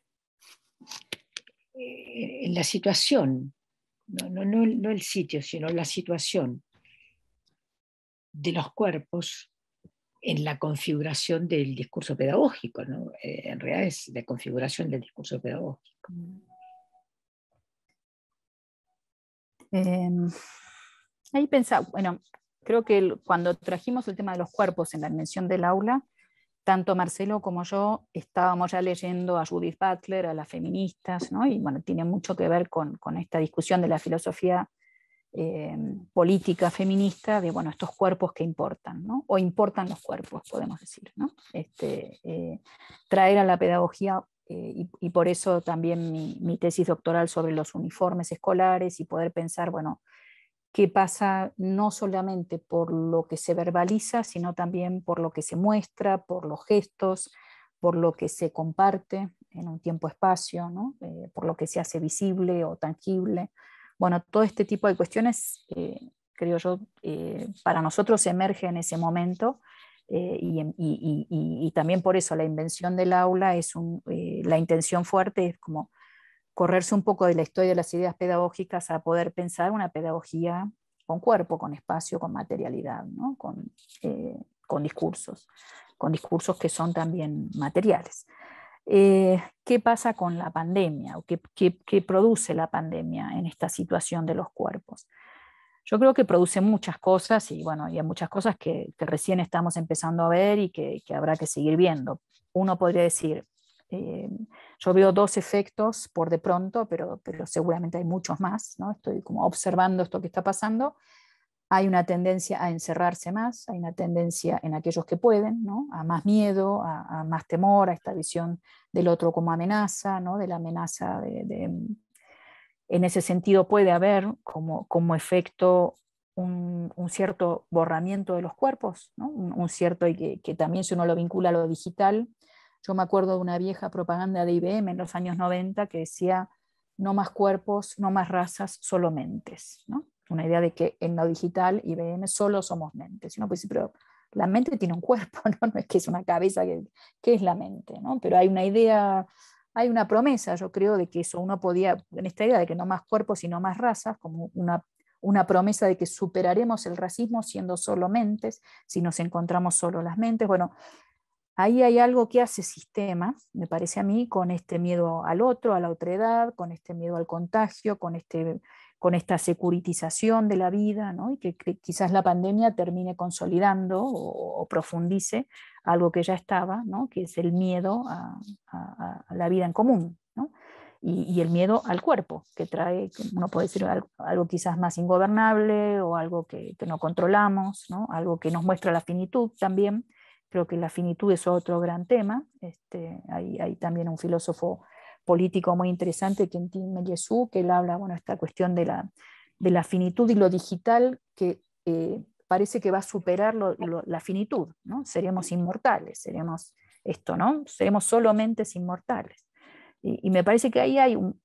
en la situación, no, no, no, el sitio, sino la situación de los cuerpos en la configuración del discurso pedagógico, ¿no? Eh, en realidad es la configuración del discurso pedagógico. Em, ahí pensaba, bueno, creo que cuando trajimos el tema de los cuerpos en la dimensión del aula, tanto Marcelo como yo estábamos ya leyendo a Judith Butler, a las feministas, ¿no? y bueno, tiene mucho que ver con, esta discusión de la filosofía em, política feminista de bueno, estos cuerpos que importan, ¿no? o importan los cuerpos, podemos decir. ¿no? Este, eh, traer a la pedagogía eh, y, por eso también mi, tesis doctoral sobre los uniformes escolares y poder pensar, bueno, qué pasa no solamente por lo que se verbaliza, sino también por lo que se muestra, por los gestos, por lo que se comparte en un tiempo-espacio, ¿no? Eh, por lo que se hace visible o tangible. Bueno, todo este tipo de cuestiones, eh, creo yo, para nosotros emerge en ese momento eh, y, también por eso la invención del aula es eh, la intención fuerte es como correrse un poco de la historia de las ideas pedagógicas a poder pensar una pedagogía con cuerpo, con espacio, con materialidad, con, eh, discursos, con discursos que son también materiales. ¿Qué pasa con la pandemia o qué, qué produce la pandemia en esta situación de los cuerpos? Yo creo que produce muchas cosas y bueno, hay muchas cosas que, recién estamos empezando a ver y que, habrá que seguir viendo. Uno podría decir, eh, yo veo dos efectos por de pronto, pero, pero seguramente hay muchos más, ¿no? Estoy como observando esto que está pasando. Hay una tendencia a encerrarse más, hay una tendencia en aquellos que pueden, ¿no? a más miedo, a, más temor, a esta visión del otro como amenaza, ¿no? de la amenaza de en ese sentido puede haber como, como efecto un, cierto borramiento de los cuerpos, un, cierto, y que, también si uno lo vincula a lo digital, yo me acuerdo de una vieja propaganda de IBM en los años 90 que decía, no más cuerpos, no más razas, solo mentes. ¿no? Una idea de que en lo digital, IBM, solo somos mentes. ¿no? Pues pero la mente tiene un cuerpo, ¿no? no es que es una cabeza, que, es la mente. ¿no? Pero hay una idea hay una promesa, yo creo, de que eso uno podía, en esta idea de que no más cuerpos, sino más razas, como una, una promesa de que superaremos el racismo siendo solo mentes, si nos encontramos solo las mentes. Bueno, ahí hay algo que hace sistema, me parece a mí, con este miedo al otro, a la otredad, con este miedo al contagio, con este con esta securitización de la vida, y que, quizás la pandemia termine consolidando o, profundice algo que ya estaba, ¿no? que es el miedo a, la vida en común. y, el miedo al cuerpo, que trae, uno puede decir, algo, quizás más ingobernable o algo que, no controlamos, ¿no? algo que nos muestra la finitud también. Creo que la finitud es otro gran tema. Este, hay también un filósofo político muy interesante, Quentin Mellesu, que él habla, bueno, esta cuestión de la, de la finitud y lo digital que eh, parece que va a superar la finitud, ¿no? Seremos inmortales, seremos esto, ¿no? Seremos solamente inmortales. Y, me parece que ahí hay un,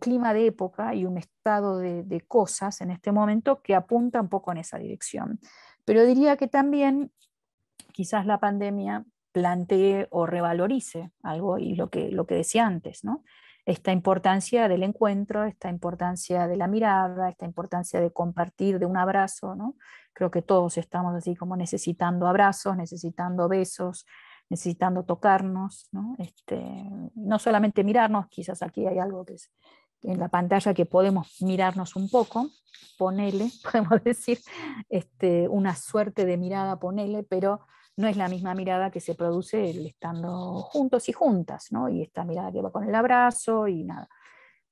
clima de época y un estado de, cosas en este momento que apunta un poco en esa dirección. Pero diría que también quizás la pandemia plantee o revalorice algo y lo que, lo que decía antes, ¿no? esta importancia del encuentro, esta importancia de la mirada, esta importancia de compartir, de un abrazo, ¿no? Creo que todos estamos así como necesitando abrazos, necesitando besos, necesitando tocarnos, ¿no? Este, no solamente mirarnos, quizás aquí hay algo que es en la pantalla que podemos mirarnos un poco, ponele, podemos decir, este, una suerte de mirada, ponele, pero no es la misma mirada que se produce estando juntos y juntas, ¿no? Y esta mirada que va con el abrazo y nada.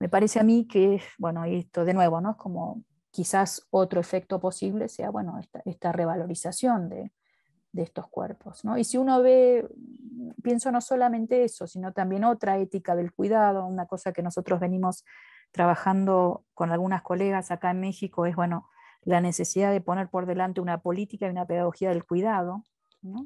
Me parece a mí que, bueno, esto de nuevo, ¿no? Es como quizás otro efecto posible sea, bueno, esta, revalorización de, estos cuerpos, ¿no? Y si uno ve, pienso no solamente eso, sino también otra ética del cuidado, una cosa que nosotros venimos trabajando con algunas colegas acá en México es, bueno, la necesidad de poner por delante una política y una pedagogía del cuidado,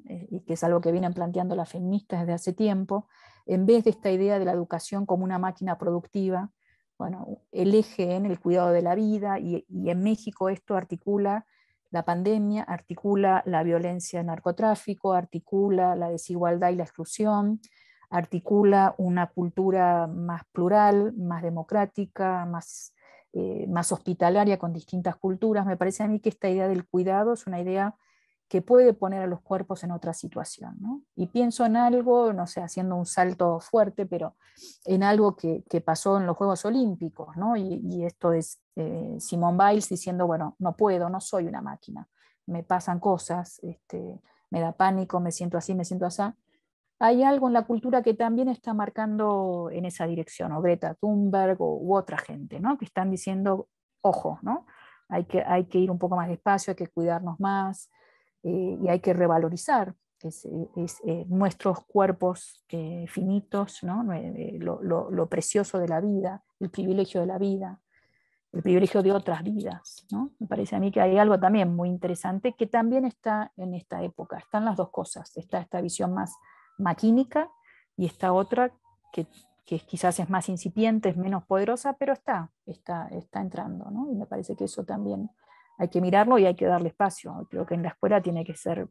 eh, y que es algo que vienen planteando las feministas desde hace tiempo, en vez de esta idea de la educación como una máquina productiva, bueno, el eje en el cuidado de la vida, y, en México esto articula la pandemia, articula la violencia, el narcotráfico, articula la desigualdad y la exclusión, articula una cultura más plural, más democrática, más, eh, más hospitalaria con distintas culturas. Me parece a mí que esta idea del cuidado es una idea que puede poner a los cuerpos en otra situación. Y pienso en algo, no sé, haciendo un salto fuerte, pero en algo que, pasó en los Juegos Olímpicos, ¿no? y, esto es eh, Simone Biles diciendo, bueno, no puedo, no soy una máquina, me pasan cosas, este, me da pánico, me siento así, me siento así. Hay algo en la cultura que también está marcando en esa dirección, o Greta Thunberg o, u otra gente, ¿no? que están diciendo, ojo, ¿no? hay, que, hay que ir un poco más despacio, hay que cuidarnos más, eh, y hay que revalorizar eh, nuestros cuerpos eh, finitos, ¿no? lo, lo, precioso de la vida, el privilegio de la vida, el privilegio de otras vidas. ¿no? Me parece a mí que hay algo también muy interesante que también está en esta época. Están las dos cosas. Está esta visión más maquínica y esta otra que, que quizás es más incipiente, es menos poderosa, pero está, está, está entrando. ¿no? Y me parece que eso también hay que mirarlo y hay que darle espacio. Creo que en la escuela tiene que ser,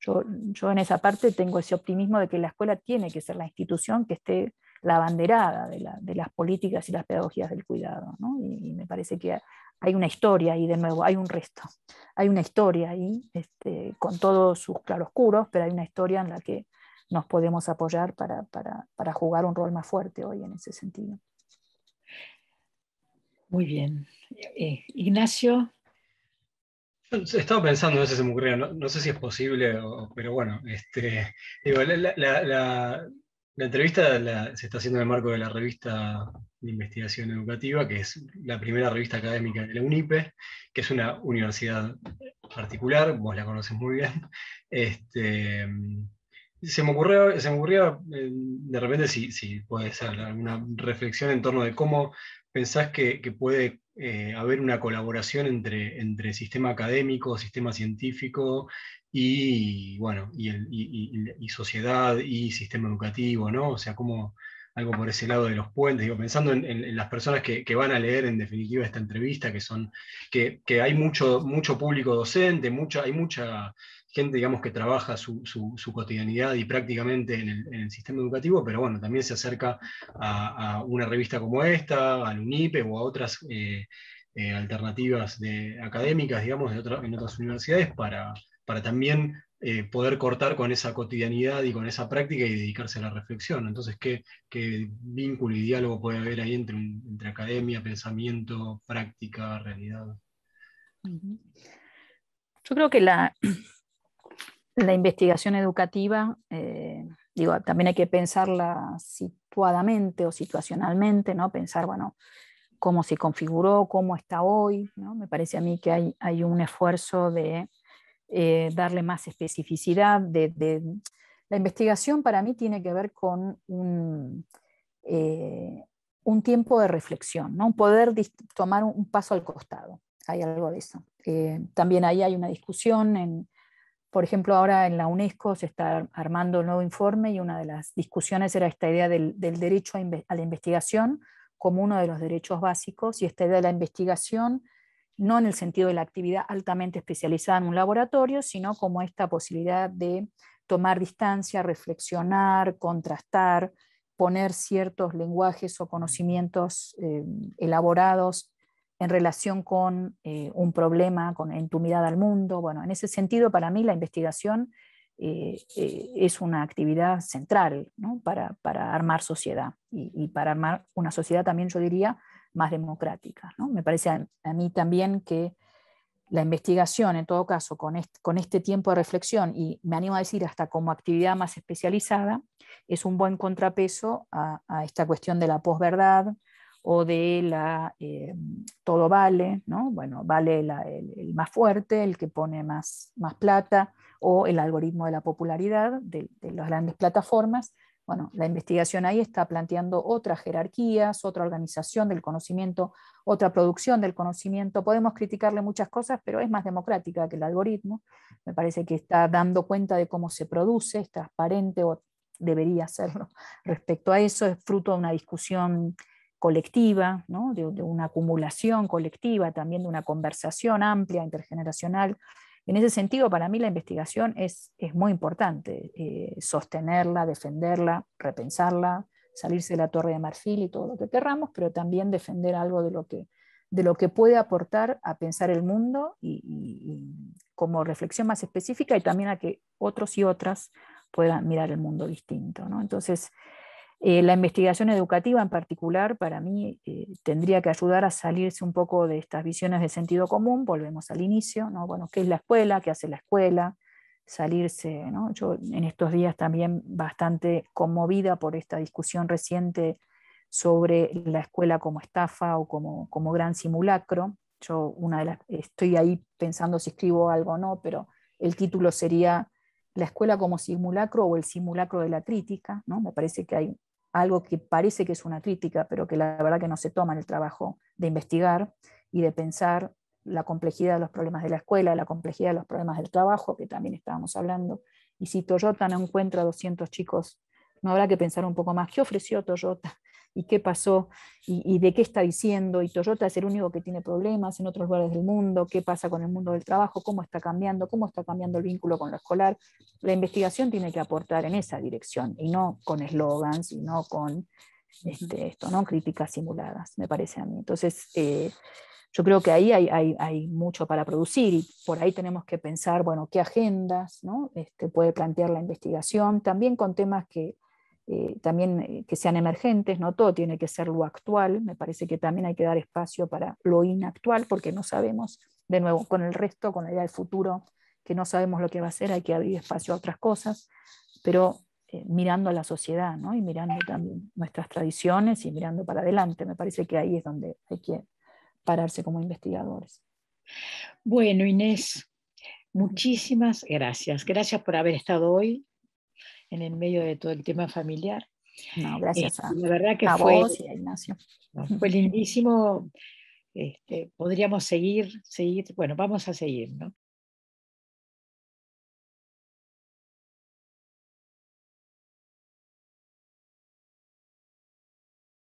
yo, yo en esa parte tengo ese optimismo de que la escuela tiene que ser la institución que esté la banderada de, la, de las políticas y las pedagogías del cuidado. Y, me parece que hay una historia ahí de nuevo, hay un resto, hay una historia ahí este, con todos sus claroscuros, pero hay una historia en la que nos podemos apoyar para, para, para jugar un rol más fuerte hoy en ese sentido. Muy bien. Eh, Ignacio, estaba pensando, no sé si me ocurría, no, sé si es posible, pero bueno, este, la, entrevista se está haciendo en el marco de la revista de investigación educativa, que es la primera revista académica de la UNIPE, que es una universidad particular, vos la conoces muy bien. Este, se me ocurrió, se me ocurría eh, de repente si, si puede ser alguna reflexión en torno de cómo pensás que, puede eh, haber una colaboración entre, entre sistema académico, sistema científico y, bueno, y, sociedad y sistema educativo, ¿no? O sea, como algo por ese lado de los puentes, digo, pensando en, las personas que, van a leer en definitiva esta entrevista, que son, que, hay mucho, mucho público docente, mucha, hay mucha gente, digamos, que trabaja su, cotidianidad y prácticamente en el, sistema educativo, pero bueno, también se acerca a, una revista como esta, al UNIPE o a otras eh, eh, alternativas de, académicas, digamos, de en otras universidades para, para también eh, poder cortar con esa cotidianidad y con esa práctica y dedicarse a la reflexión. Entonces, ¿qué, vínculo y diálogo puede haber ahí entre, entre academia, pensamiento, práctica, realidad? Yo creo que la, la investigación educativa, eh, digo, también hay que pensarla situadamente o situacionalmente, ¿no? Pensar, bueno, cómo se configuró, cómo está hoy, ¿no? Me parece a mí que hay, hay un esfuerzo de eh, darle más especificidad, de, la investigación para mí tiene que ver con un, eh, un tiempo de reflexión, ¿no? poder tomar un, paso al costado. Hay algo de eso. También ahí hay una discusión, en, por ejemplo, ahora en la UNESCO se está armando un nuevo informe y una de las discusiones era esta idea del, derecho a, la investigación como uno de los derechos básicos y esta idea de la investigación no en el sentido de la actividad altamente especializada en un laboratorio, sino como esta posibilidad de tomar distancia, reflexionar, contrastar, poner ciertos lenguajes o conocimientos eh, elaborados en relación con eh, un problema, con, en tu mirada al mundo. Bueno, en ese sentido, para mí la investigación eh, es una actividad central para, armar sociedad y, para armar una sociedad también, yo diría, más democrática. Me parece a, mí también que la investigación, en todo caso, con este, con este tiempo de reflexión, y me animo a decir hasta como actividad más especializada, es un buen contrapeso a, esta cuestión de la posverdad o de la eh, todo vale, ¿no? Bueno, vale el, más fuerte, el que pone más, más plata, o el algoritmo de la popularidad de, las grandes plataformas. Bueno, la investigación ahí está planteando otras jerarquías, otra organización del conocimiento, otra producción del conocimiento. Podemos criticarle muchas cosas, pero es más democrática que el algoritmo. Me parece que está dando cuenta de cómo se produce, es transparente o debería hacerlo respecto a eso, es fruto de una discusión colectiva, de, una acumulación colectiva, también de una conversación amplia, intergeneracional. En ese sentido, para mí la investigación es, es muy importante, eh, sostenerla, defenderla, repensarla, salirse de la torre de marfil y todo lo que querramos, pero también defender algo de lo que, de lo que puede aportar a pensar el mundo y como reflexión más específica y también a que otros y otras puedan mirar el mundo distinto. ¿no? Entonces, eh, la investigación educativa en particular para mí eh, tendría que ayudar a salirse un poco de estas visiones de sentido común, volvemos al inicio, ¿no? bueno, ¿qué es la escuela? ¿Qué hace la escuela? Salirse, ¿no? yo en estos días también bastante conmovida por esta discusión reciente sobre la escuela como estafa o como, como gran simulacro. Yo una de las, estoy ahí pensando si escribo algo o no, pero el título sería la escuela como simulacro o el simulacro de la crítica, ¿no? Me parece que hay algo que parece que es una crítica, pero que la verdad que no se toma en el trabajo de investigar y de pensar la complejidad de los problemas de la escuela, la complejidad de los problemas del trabajo, que también estábamos hablando. Y si Toyota no encuentra 200 chicos, no habrá que pensar un poco más, ¿qué ofreció Toyota? Y qué pasó y, de qué está diciendo. Y Toyota es el único que tiene problemas en otros lugares del mundo, qué pasa con el mundo del trabajo, cómo está cambiando, cómo está cambiando el vínculo con lo escolar. La investigación tiene que aportar en esa dirección y no con eslogans y no con este, esto, ¿no? críticas simuladas, me parece a mí. Entonces, eh, yo creo que ahí hay, hay, hay, mucho para producir y por ahí tenemos que pensar, bueno, qué agendas ¿no? este, puede plantear la investigación, también con temas que eh, también eh, que sean emergentes, no todo tiene que ser lo actual, me parece que también hay que dar espacio para lo inactual, porque no sabemos, de nuevo, con el resto, con la idea del futuro, que no sabemos lo que va a ser, hay que abrir espacio a otras cosas, pero eh, mirando a la sociedad ¿no? y mirando también nuestras tradiciones y mirando para adelante, me parece que ahí es donde hay que pararse como investigadores. Bueno, Inés, muchísimas gracias. Gracias por haber estado hoy en el medio de todo el tema familiar. No, gracias a, la verdad que fue, Ignacio. Fue lindísimo. Este, podríamos seguir, seguir, bueno, vamos a seguir, ¿no?